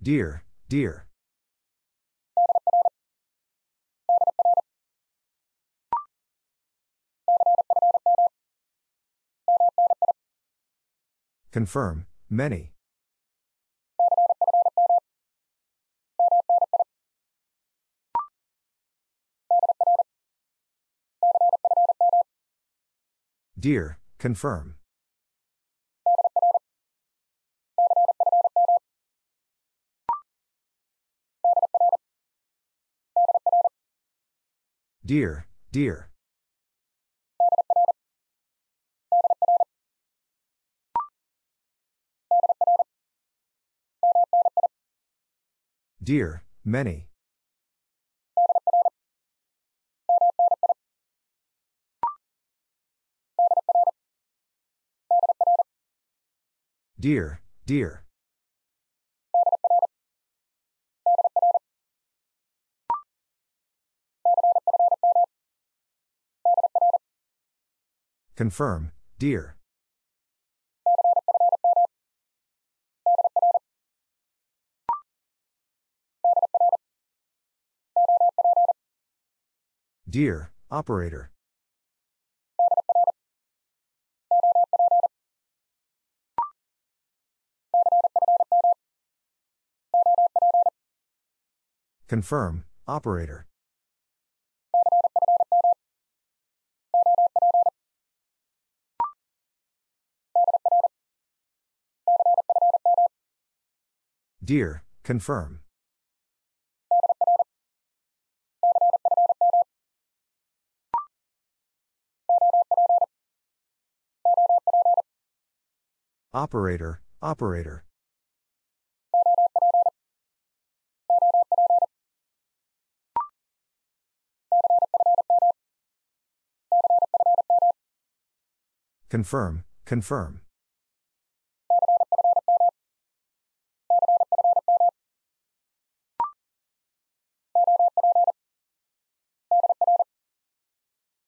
Dear, dear. Confirm, many. Dear, confirm. Dear, dear. Dear, many. Dear, dear. Confirm, dear. Dear, operator. Confirm, operator. Dear, confirm. Operator, operator. Confirm, confirm.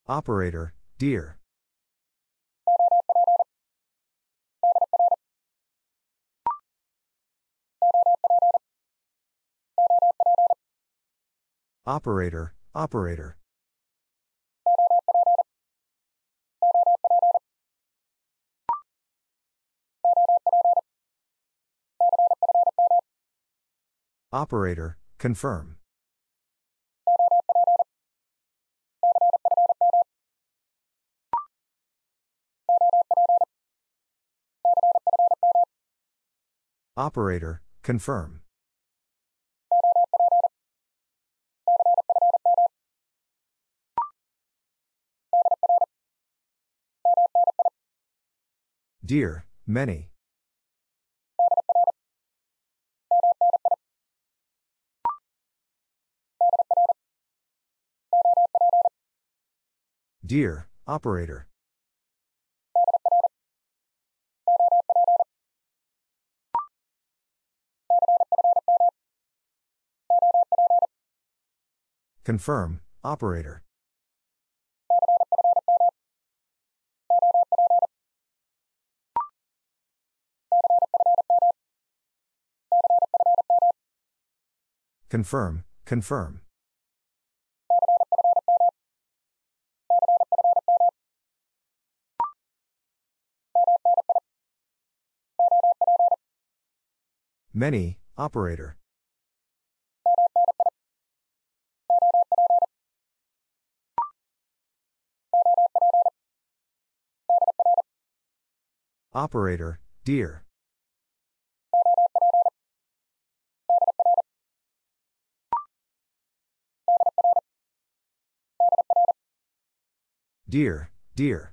Operator, dear. Operator, operator. Operator, confirm. Operator, confirm. Dear, many. Dear, operator. Confirm, operator. Confirm, confirm. Many, operator. Operator, dear. Dear, dear.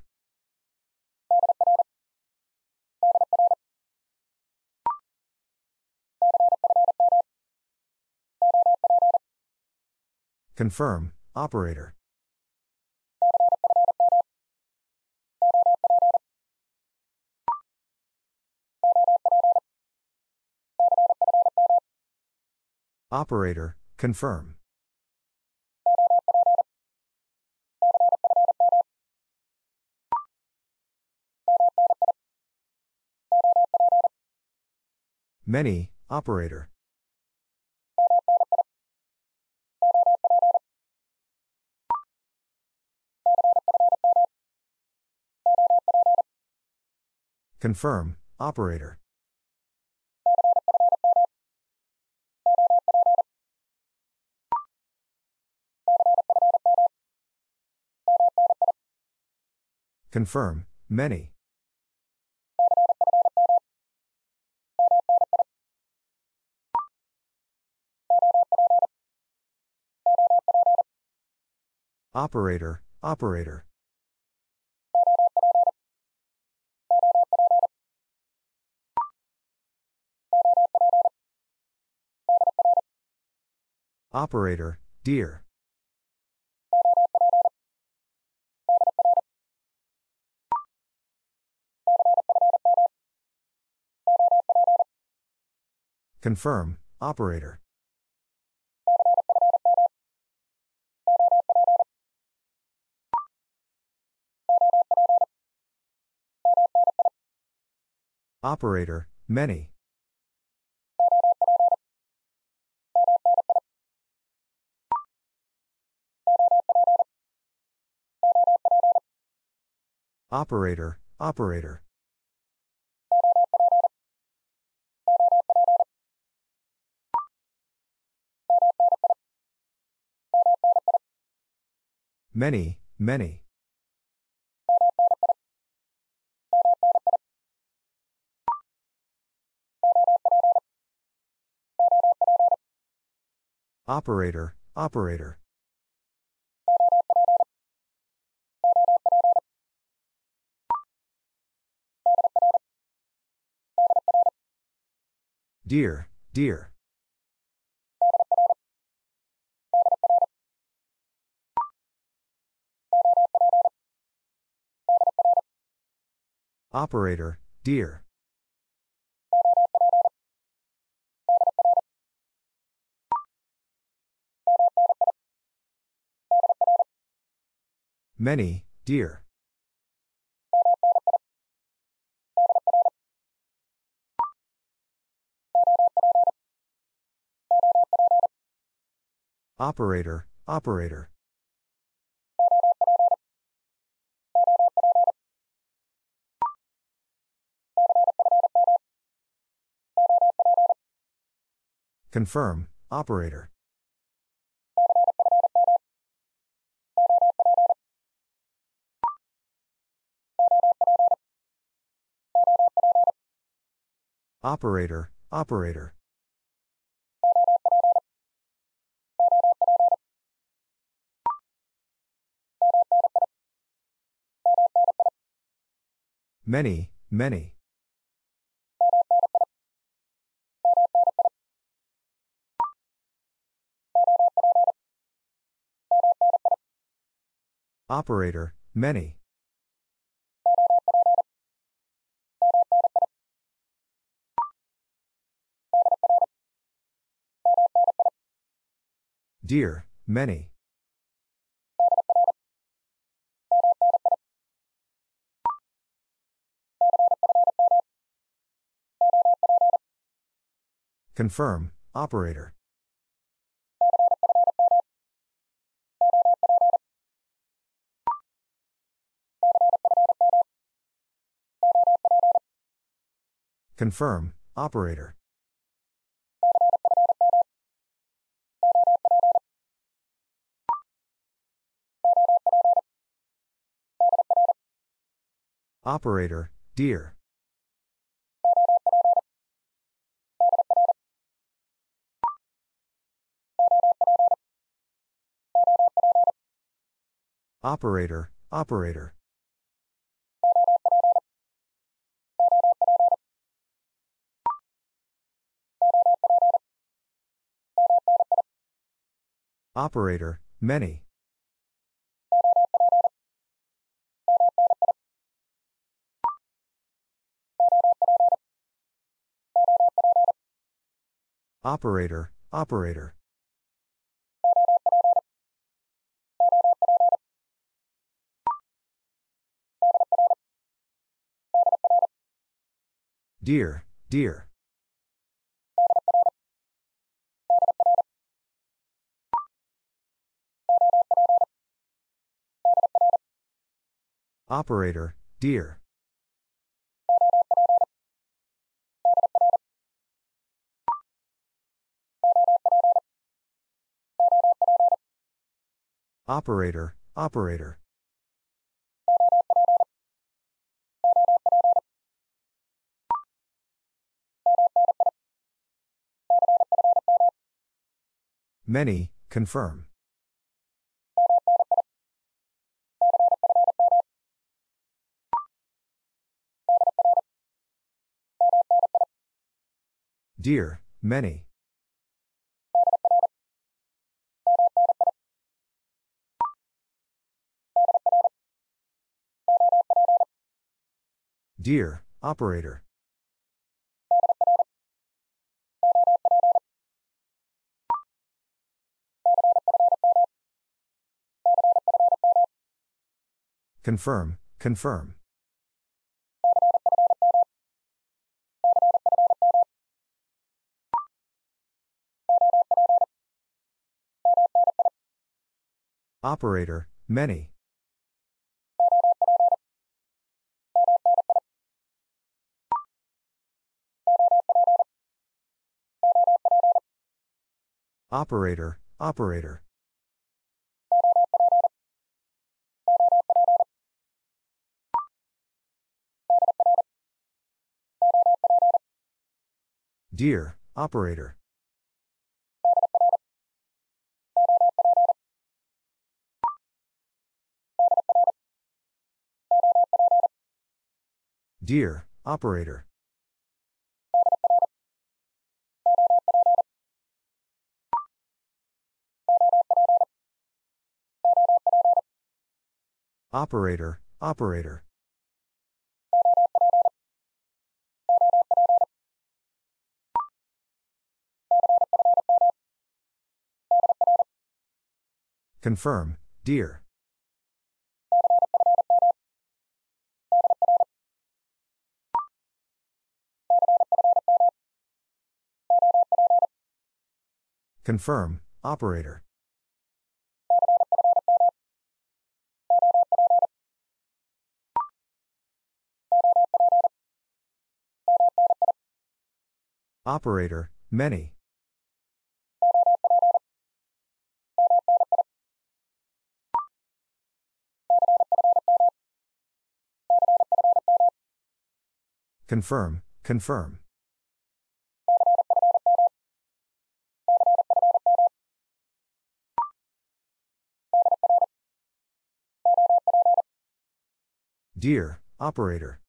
Confirm, operator. Operator, confirm. Many, operator. Confirm, operator. Confirm, many. Operator, operator. Operator, dear. Confirm, operator. Operator, many. Operator, operator. Many, many. Operator, operator. Dear, dear. Operator, dear. Many, dear. Operator, operator. Confirm, operator. Operator, operator. Many, many. Operator, many. Dear, many. Confirm, operator. Confirm, operator. Operator, dear. Operator, operator. Operator, many. Operator, operator. Dear, dear. Operator, dear. Operator, operator. Many, confirm. Dear, many. Dear, operator. Confirm, confirm. Operator, many. Operator, operator. Dear, operator. Dear, operator. Operator, operator. Confirm, dear. Confirm, operator. Operator, many. Confirm, confirm. Dear, operator.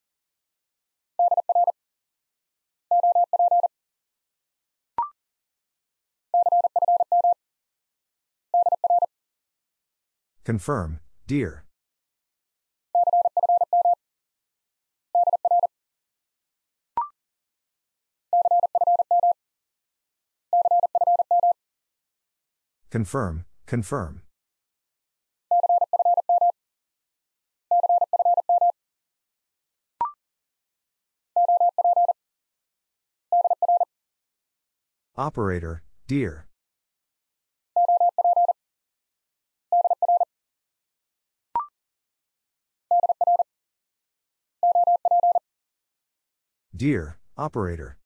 Confirm, dear. Confirm, confirm. Operator, dear. Dear, operator.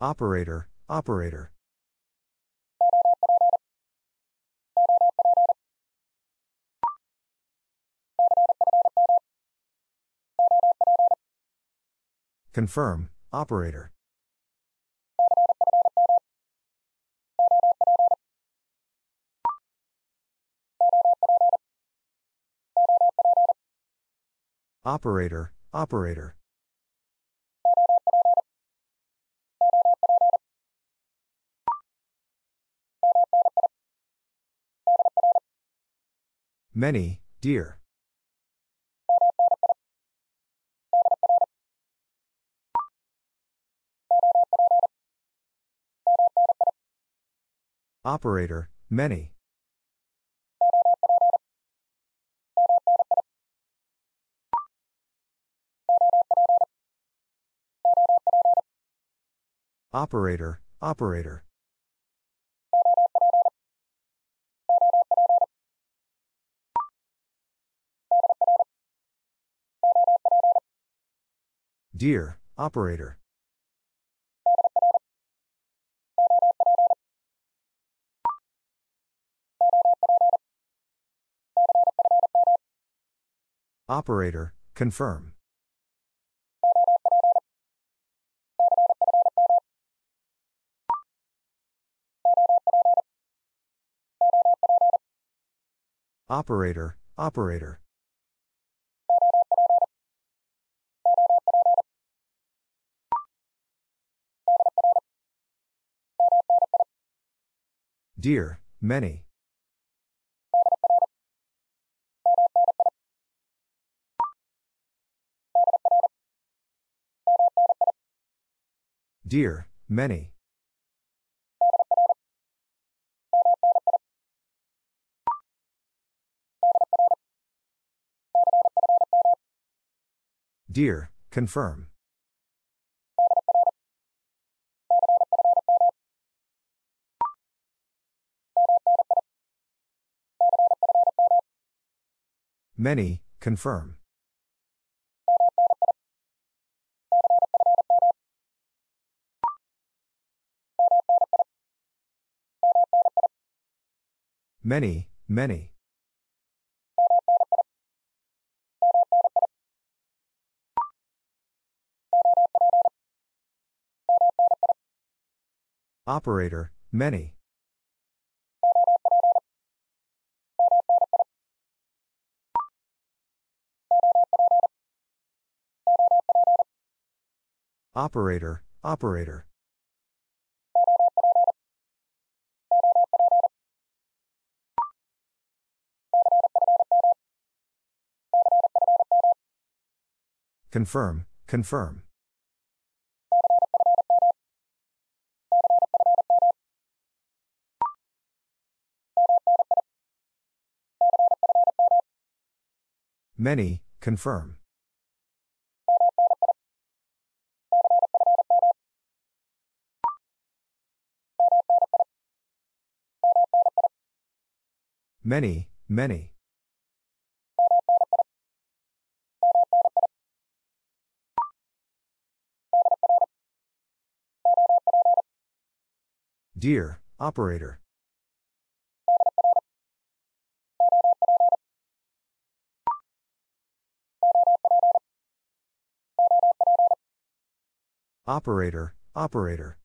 Operator, operator. Confirm, operator. Operator, operator. Many, dear. Operator, many. Operator, operator. Dear, operator. Operator, confirm. Operator, operator. Dear, many. Dear, many. Dear, confirm. Many, confirm. Many, many. Operator, many. Operator, operator. Confirm, confirm. Many, confirm. Many, many. Dear, operator. Operator, operator.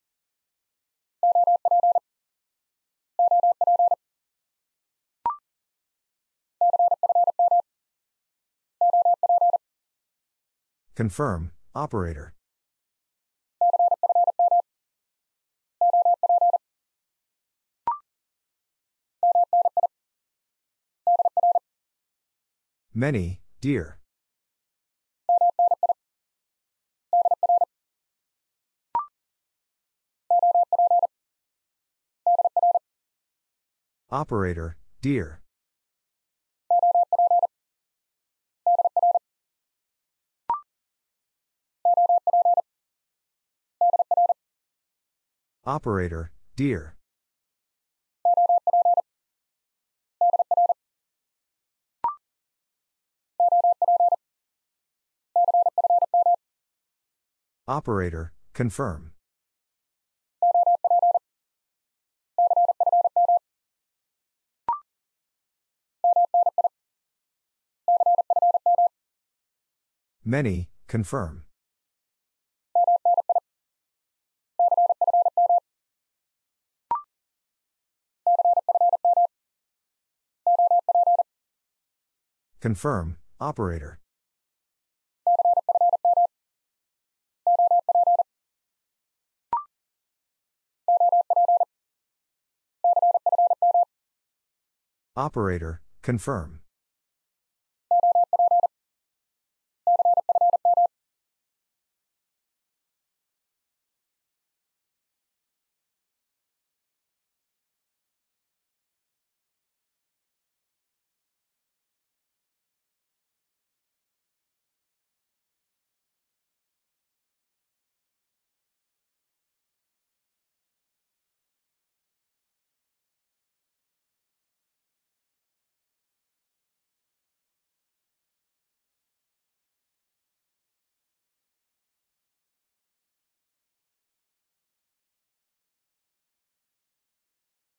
Confirm, operator. Many, dear. Operator, dear. Operator, dear. Operator, confirm. Many, confirm. Confirm, operator. Operator, confirm.